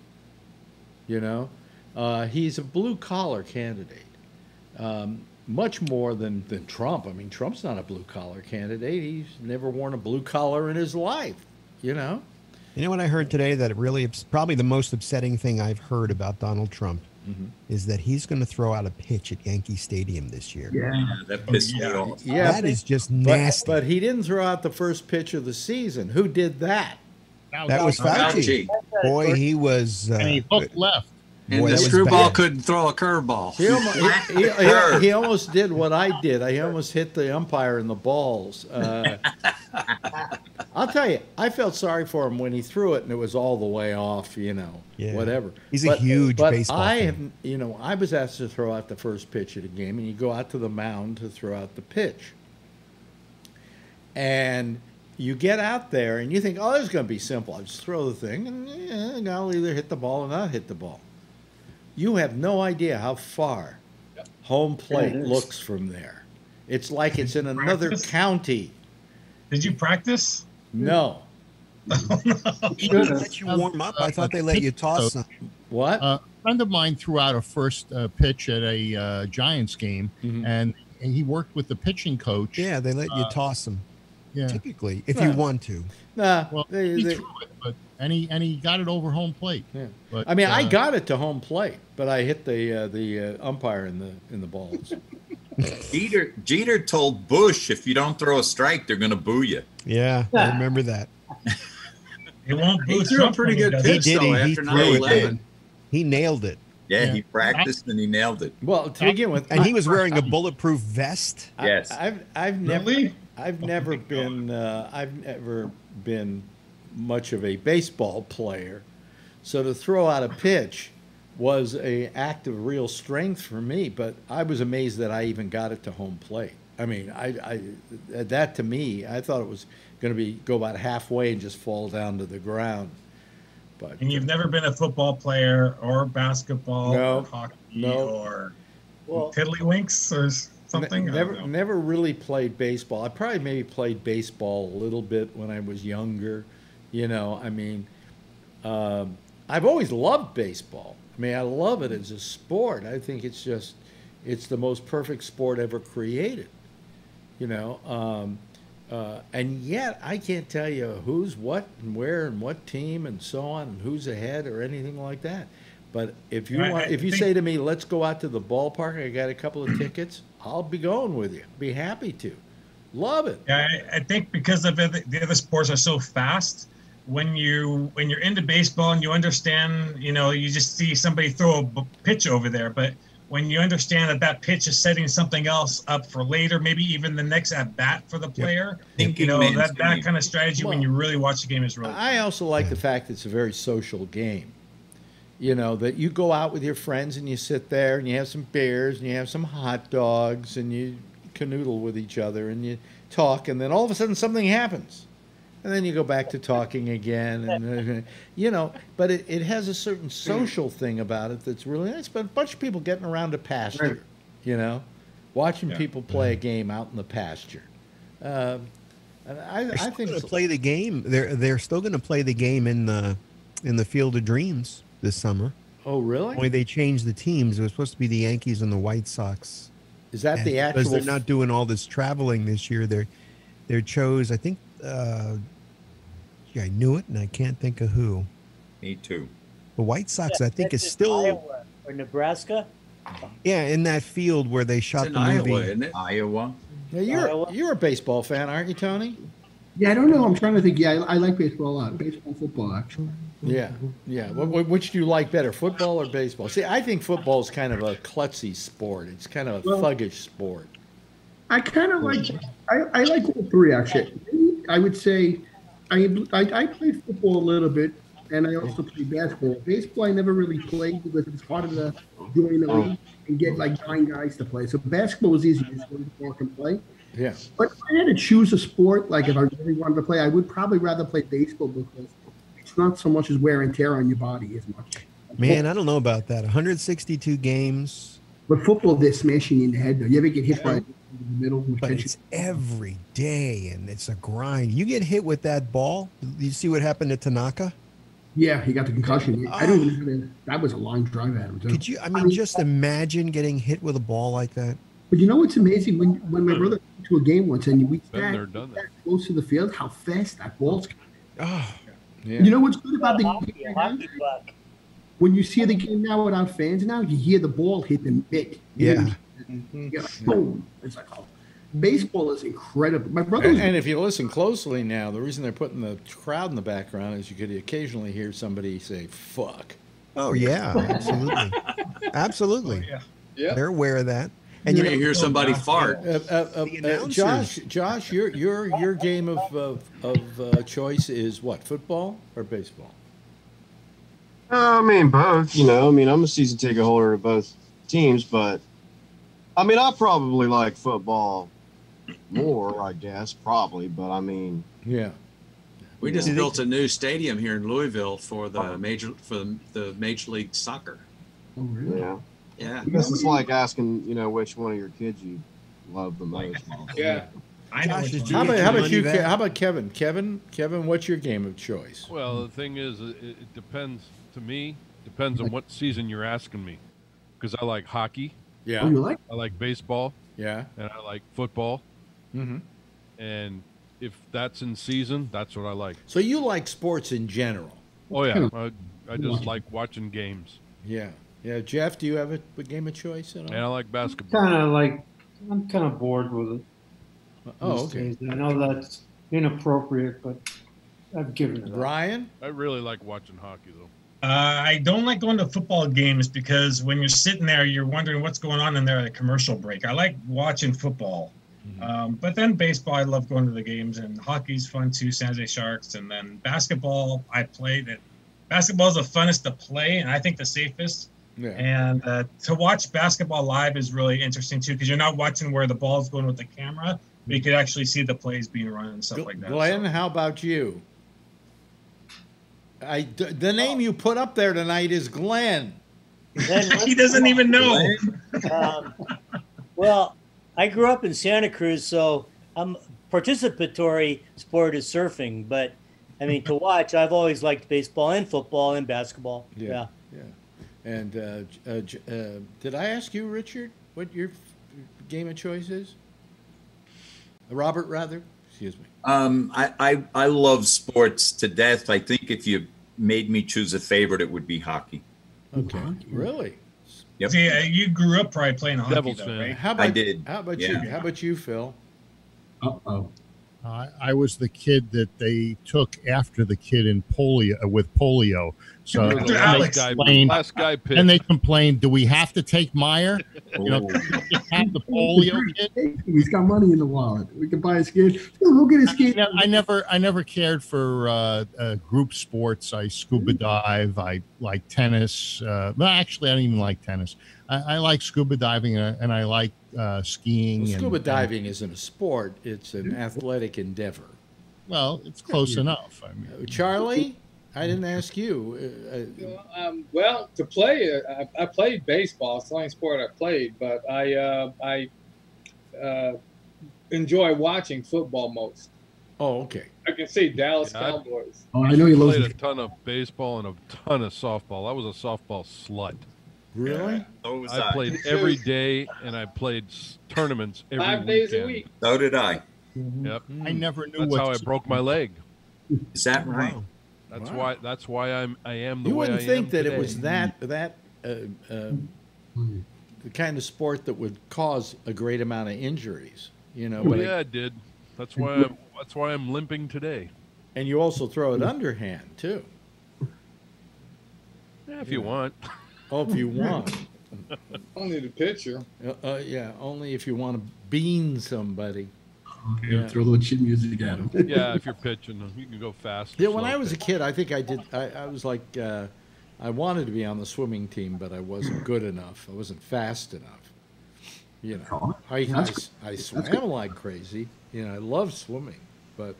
You know, uh, he's a blue collar candidate, um, much more than than Trump. I mean, Trump's not a blue collar candidate. He's never worn a blue collar in his life. You know. You know what I heard today that really probably the most upsetting thing I've heard about Donald Trump Mhm. is that he's going to throw out a pitch at Yankee Stadium this year. Yeah, that pissed me off. Yeah, that is just nasty. But, he didn't throw out the first pitch of the season. Who did that? that was Fauci. Boy, he was. Uh, And he hooked left. And Boy, the screwball couldn't throw a curveball. He almost, he, he- he- he almost did what I did. I almost hit the umpire in the balls. Uh, I'll tell you, I felt sorry for him when he threw it and it was all the way off. You know, Yeah. whatever. He's a uh, huge but baseball I fan. have, you know, I was asked to throw out the first pitch of the game, and you go out to the mound to throw out the pitch. And you get out there and you think, oh, this is going to be simple. I'll just throw the thing and, yeah, and I'll either hit the ball or not hit the ball. You have no idea how far home plate looks from there. It's like it's in another county. Did you practice? No. let you warm up. I thought they let you toss some. What? Uh, a friend of mine threw out a first uh, pitch at a uh, Giants game, Mm-hmm. and, and he worked with the pitching coach. Yeah, they let you Uh, toss them. Yeah. Typically, if you want to. Nah, Well, they- he they- threw it, but and he and he got it over home plate. Yeah. But, I mean, I uh, got it to home plate, but I hit the uh, the uh, umpire in the in the balls. Jeter Jeter told Bush, if you don't throw a strike, they're going to boo you. Yeah, I remember that. It won't He boost threw a pretty good does He did. He, he after threw it. 9/11. He nailed it. Yeah, Yeah. he practiced and he nailed it. Well, to begin with, And he was wearing a bulletproof vest. Yes. I've I've never Really? I've never been uh, I've never been much of a baseball player, so to throw out a pitch was a act of real strength for me. But I was amazed that I even got it to home plate. I mean, I, I that to me, I thought it was going to be go about halfway and just fall down to the ground. But And you've never been a football player or basketball No, or hockey no. or Well, tiddlywinks or something. I don't never, never really played baseball. I probably maybe played baseball a little bit when I was younger. You know, I mean, um, I've always loved baseball. I mean, I love it as a sport. I think it's just, it's the most perfect sport ever created. You know, um, uh, and yet I can't tell you who's what and where and what team and so on and who's ahead or anything like that. But if you I- want, I if you say to me, "Let's go out to the ballpark," I got a couple of tickets. I'll be going with you. Be happy to. Love it. Yeah, I, I think because of the, the other sports are so fast. When you when you're into baseball and you understand, you know, you just see somebody throw a pitch over there. But when you understand that that pitch is setting something else up for later, maybe even the next at bat for the player, you Thinking know, that, that kind of strategy when you really watch the game is really. I also like the fact it's a very social game. You know, that you go out with your friends and you sit there and you have some beers and you have some hot dogs and you canoodle with each other and you talk and then all of a sudden something happens. And then you go back to talking again and uh, you know, but it, it has a certain social thing about it that's really nice. But a bunch of people getting around a pasture, you know, watching Yeah. people play a game out in the pasture. Um, and I, They're I think going to play the game. They're they're still going to play the game in the in the Field of Dreams this summer. Oh, really? Only they changed the teams. It was supposed to be the Yankees and the White Sox. Is that And the because actual? they're not doing all this traveling this year. They're they chose. I think. uh yeah, I knew it, and I can't think of who. Me too. The White Sox, I think, is still Iowa or Nebraska. yeah in that field where they shot It's in the Iowa, movie. isn't it? Iowa. Yeah, you're Iowa. you're a baseball fan, aren't you, Tony? Yeah, I don't know. I'm trying to think. Yeah, I, I like baseball a lot. Baseball, football, actually. Yeah, yeah. Wh- wh- Which do you like better, football or baseball? See, I think football is kind of a klutzy sport. It's kind of a Well- thuggish sport. I kind of like. I, I like all three actually. I would say, I, I I played football a little bit, and I also play basketball. Baseball, I never really played because it's harder to join the league and get like nine guys to play. So basketball was easy. Just go to the park and play. Yeah. But if I had to choose a sport, like if I really wanted to play, I would probably rather play baseball because it's not so much as wear and tear on your body as much. Man, I don't know about that. 162 games, But football, they're smashing you in the head. Though you ever get hit by in the middle, but it's every day, and it's a grind. You get hit with that ball. You see what happened to Tanaka? yeah, he got the concussion. I don't even. Ah. know That was a line drive at him too. Could you? I mean, just imagine getting hit with a ball like that. But you know what's amazing? When when my brother went to a game once and we Been sat, there, done that. close to the field, how fast that ball's. Oh, Yeah. You know what's good about the game now? When you see the game now without fans now, you hear the ball hit the mitt. You know, Yeah. you're like, boom. It's like, oh, baseball is incredible. My brother And, and if you listen closely now, the reason they're putting the crowd in the background is you could occasionally hear somebody say "fuck." oh yeah, absolutely, absolutely. yeah. Yeah. They're aware of that. And And you you know, hear somebody fart. Uh, uh, uh, The uh, announcers- Josh, Josh, your your your game of of, of uh, choice is what? Football or baseball? Uh, I mean, both. You know, I mean, I'm a season ticket holder of both teams, but I mean, I probably like football more, I guess, probably. But I mean, yeah. We just Yeah. built a new stadium here in Louisville for the uh-huh. major for the, the Major League Soccer. Oh, really? yeah. Yeah. I guess it's like asking, you know, which one of your kids you love the most. Yeah. I know Josh, which did one. you How about how about you? Ke- back? How about Kevin? Kevin, Kevin, what's your game of choice? Well, the thing is, it, it depends. To me, depends on what season you're asking me, because I like hockey, Yeah. Oh, you like? I like baseball, Yeah. and I like football. Mm-hmm. And if that's in season, that's what I like. So you like sports in general? Oh yeah, I, I just like watching games, Yeah. Yeah. Jeff, do you have a, a game of choice at all? and I like basketball. Kind of like I'm kind of bored with it. Oh, okay. days. I know that's inappropriate, but I've given it up. Brian? I really like watching hockey though. Uh, I don't like going to football games because when you're sitting there, you're wondering what's going on in there at a commercial break. I like watching football. Um, but then baseball, I love going to the games, and hockey's fun too, San Jose Sharks. And then basketball, I played it. Basketball is the funnest to play, and I think the safest. Yeah. And uh, to watch basketball live is really interesting too, because you're not watching where the ball's going with the camera, but you could actually see the plays being run and stuff like that. Glenn, how about you? I d- the name you put up there tonight is Glenn. he doesn't even know. Um, well, I grew up in Santa Cruz, so I'm participatory sport is surfing. But I mean, to watch, I've always liked baseball and football and basketball. Yeah. Yeah. And uh, uh, uh, did I ask you, Richard, what your game of choice is? Robert, rather. Excuse me. Um, I, I I love sports to death. I think if you made me choose a favorite, it would be hockey. Okay. Really? Yep. See, uh, you grew up probably playing hockey, Devils though, fan. right? How about I did. How about Yeah. you? How about you, Phil? Uh oh. I I was the kid that they took after the kid in polio uh, with polio. So After then they Alex. Guy, complained, last guy picked. and they complained, "Do we have to take Meyer? You know, Oh. we've the polio kid?" He's got money in the wallet. We can buy a skin. We'll get a I, skin. ne- I never, I never cared for uh, uh, group sports. I scuba dive. I like tennis. Uh, well, actually, I don't even like tennis. I, I like scuba diving and, I- and I like uh, skiing. Well, scuba and- diving isn't a sport; it's an athletic endeavor. well, it's close enough. I mean, Uh, Charlie, I didn't ask you. Uh, uh, Um, well, to play, uh, I, I played baseball. It's the only sport I played, but I uh, I uh, enjoy watching football most. oh, okay. I can see Dallas Yeah, I- Cowboys. Oh, I know he loves played a ton of baseball and a ton of softball. I was a softball slut. Really? So was I played every day, and I played tournaments every Five days a week. So did I. Yep, I never knew that's what. how I broke my leg. Is that right? Wow. That's Wow. why. That's why I'm. I am the You way wouldn't I think am that it was that that uh, uh, the kind of sport that would cause a great amount of injuries. You know, but yeah, I did. That's why. I'm, that's why I'm limping today. and you also throw it underhand too. Yeah, if you want. Oh, if you want. Only the pitcher. Uh, uh, yeah, only if you want to bean somebody. Yeah, Yeah. Throw a little chin music at him. Yeah, if you're pitching, you can go fast. Yeah, when I was a kid, I think I did. I, I was like, uh, I wanted to be on the swimming team, but I wasn't good enough. I wasn't fast enough. You know, Oh, I, I, I swam like crazy. You know, I love swimming, but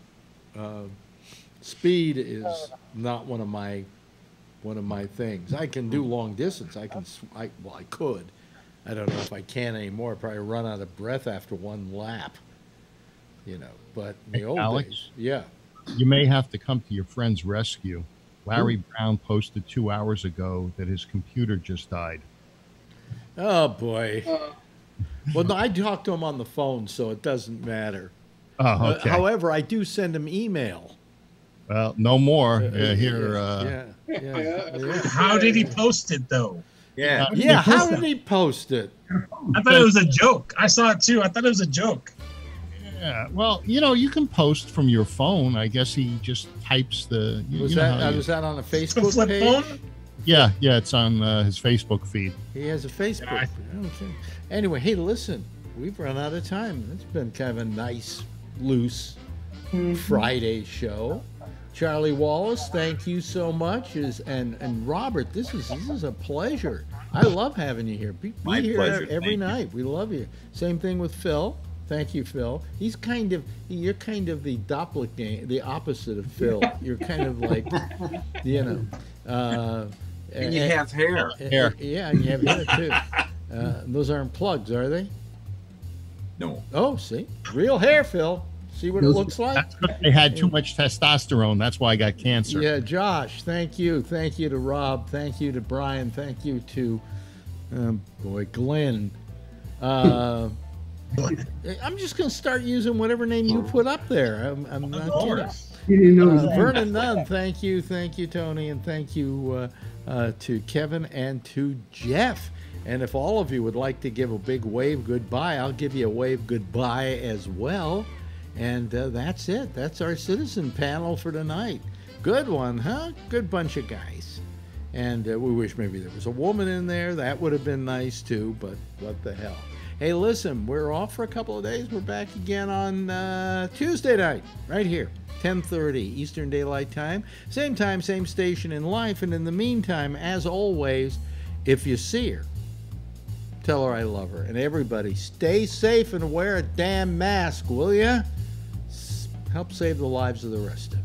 uh, speed is not one of my one of my things. I can do long distance. I can. sw- I, well, I could. I don't know if I can anymore. I probably run out of breath after one lap. You know, but in the Hey, old Alex? days, yeah. You may have to come to your friend's rescue. Larry Brown posted two hours ago that his computer just died. Oh boy. Uh, Well, no, I talk to him on the phone, so it doesn't matter. Oh, Uh, okay. however, I do send him email. well, no more Uh, uh, here. yeah, Uh, yeah, yeah, yeah. How did he post it though? Yeah. Yeah, how did he post it? I thought it was a joke. I saw it too. I thought it was a joke. Yeah, well, you know, you can post from your phone. I guess he just types the. You, Was you know that how uh, you- was that on a Facebook flip page? phone? yeah, yeah, it's on uh, his Facebook feed. He has a Facebook. I- Okay. Anyway, hey, listen, we've run out of time. It's been kind of a nice, loose Friday show. Charlie Wallace, thank you so much. Is and and Robert, this is this is a pleasure. I love having you here. Be, be My here pleasure. every Thank you. night. We love you. Same thing with Phil. Thank you, Phil. He's kind of you're kind of the doppelganger, the opposite of Phil. You're kind of like, you know. Uh, And you have hair. Hair. Yeah, and you have hair too. Uh, those aren't plugs, are they? No. Oh, see, real hair, Phil. See what it looks like. They had too much testosterone. That's why I got cancer. Yeah, Josh, thank you. Thank you to Rob. Thank you to Brian. Thank you to, um, boy, Glenn. Uh, I'm just going to start using whatever name you put up there. I'm, I'm not kidding. You didn't know Uh. Vernon Nunn, thank you, thank you, Tony, and thank you uh, uh, to Kevin and to Jeff. And if all of you would like to give a big wave goodbye, I'll give you a wave goodbye as well. And uh, that's it. That's our citizen panel for tonight. Good one, huh? Good bunch of guys. And uh, we wish maybe there was a woman in there. That would have been nice too, but what the hell. Hey, listen, we're off for a couple of days. We're back again on uh, Tuesday night, right here, 10:30 Eastern Daylight Time. Same time, same station in life. And in the meantime, as always, if you see her, tell her I love her. And everybody, stay safe and wear a damn mask, will ya? Help save the lives of the rest of.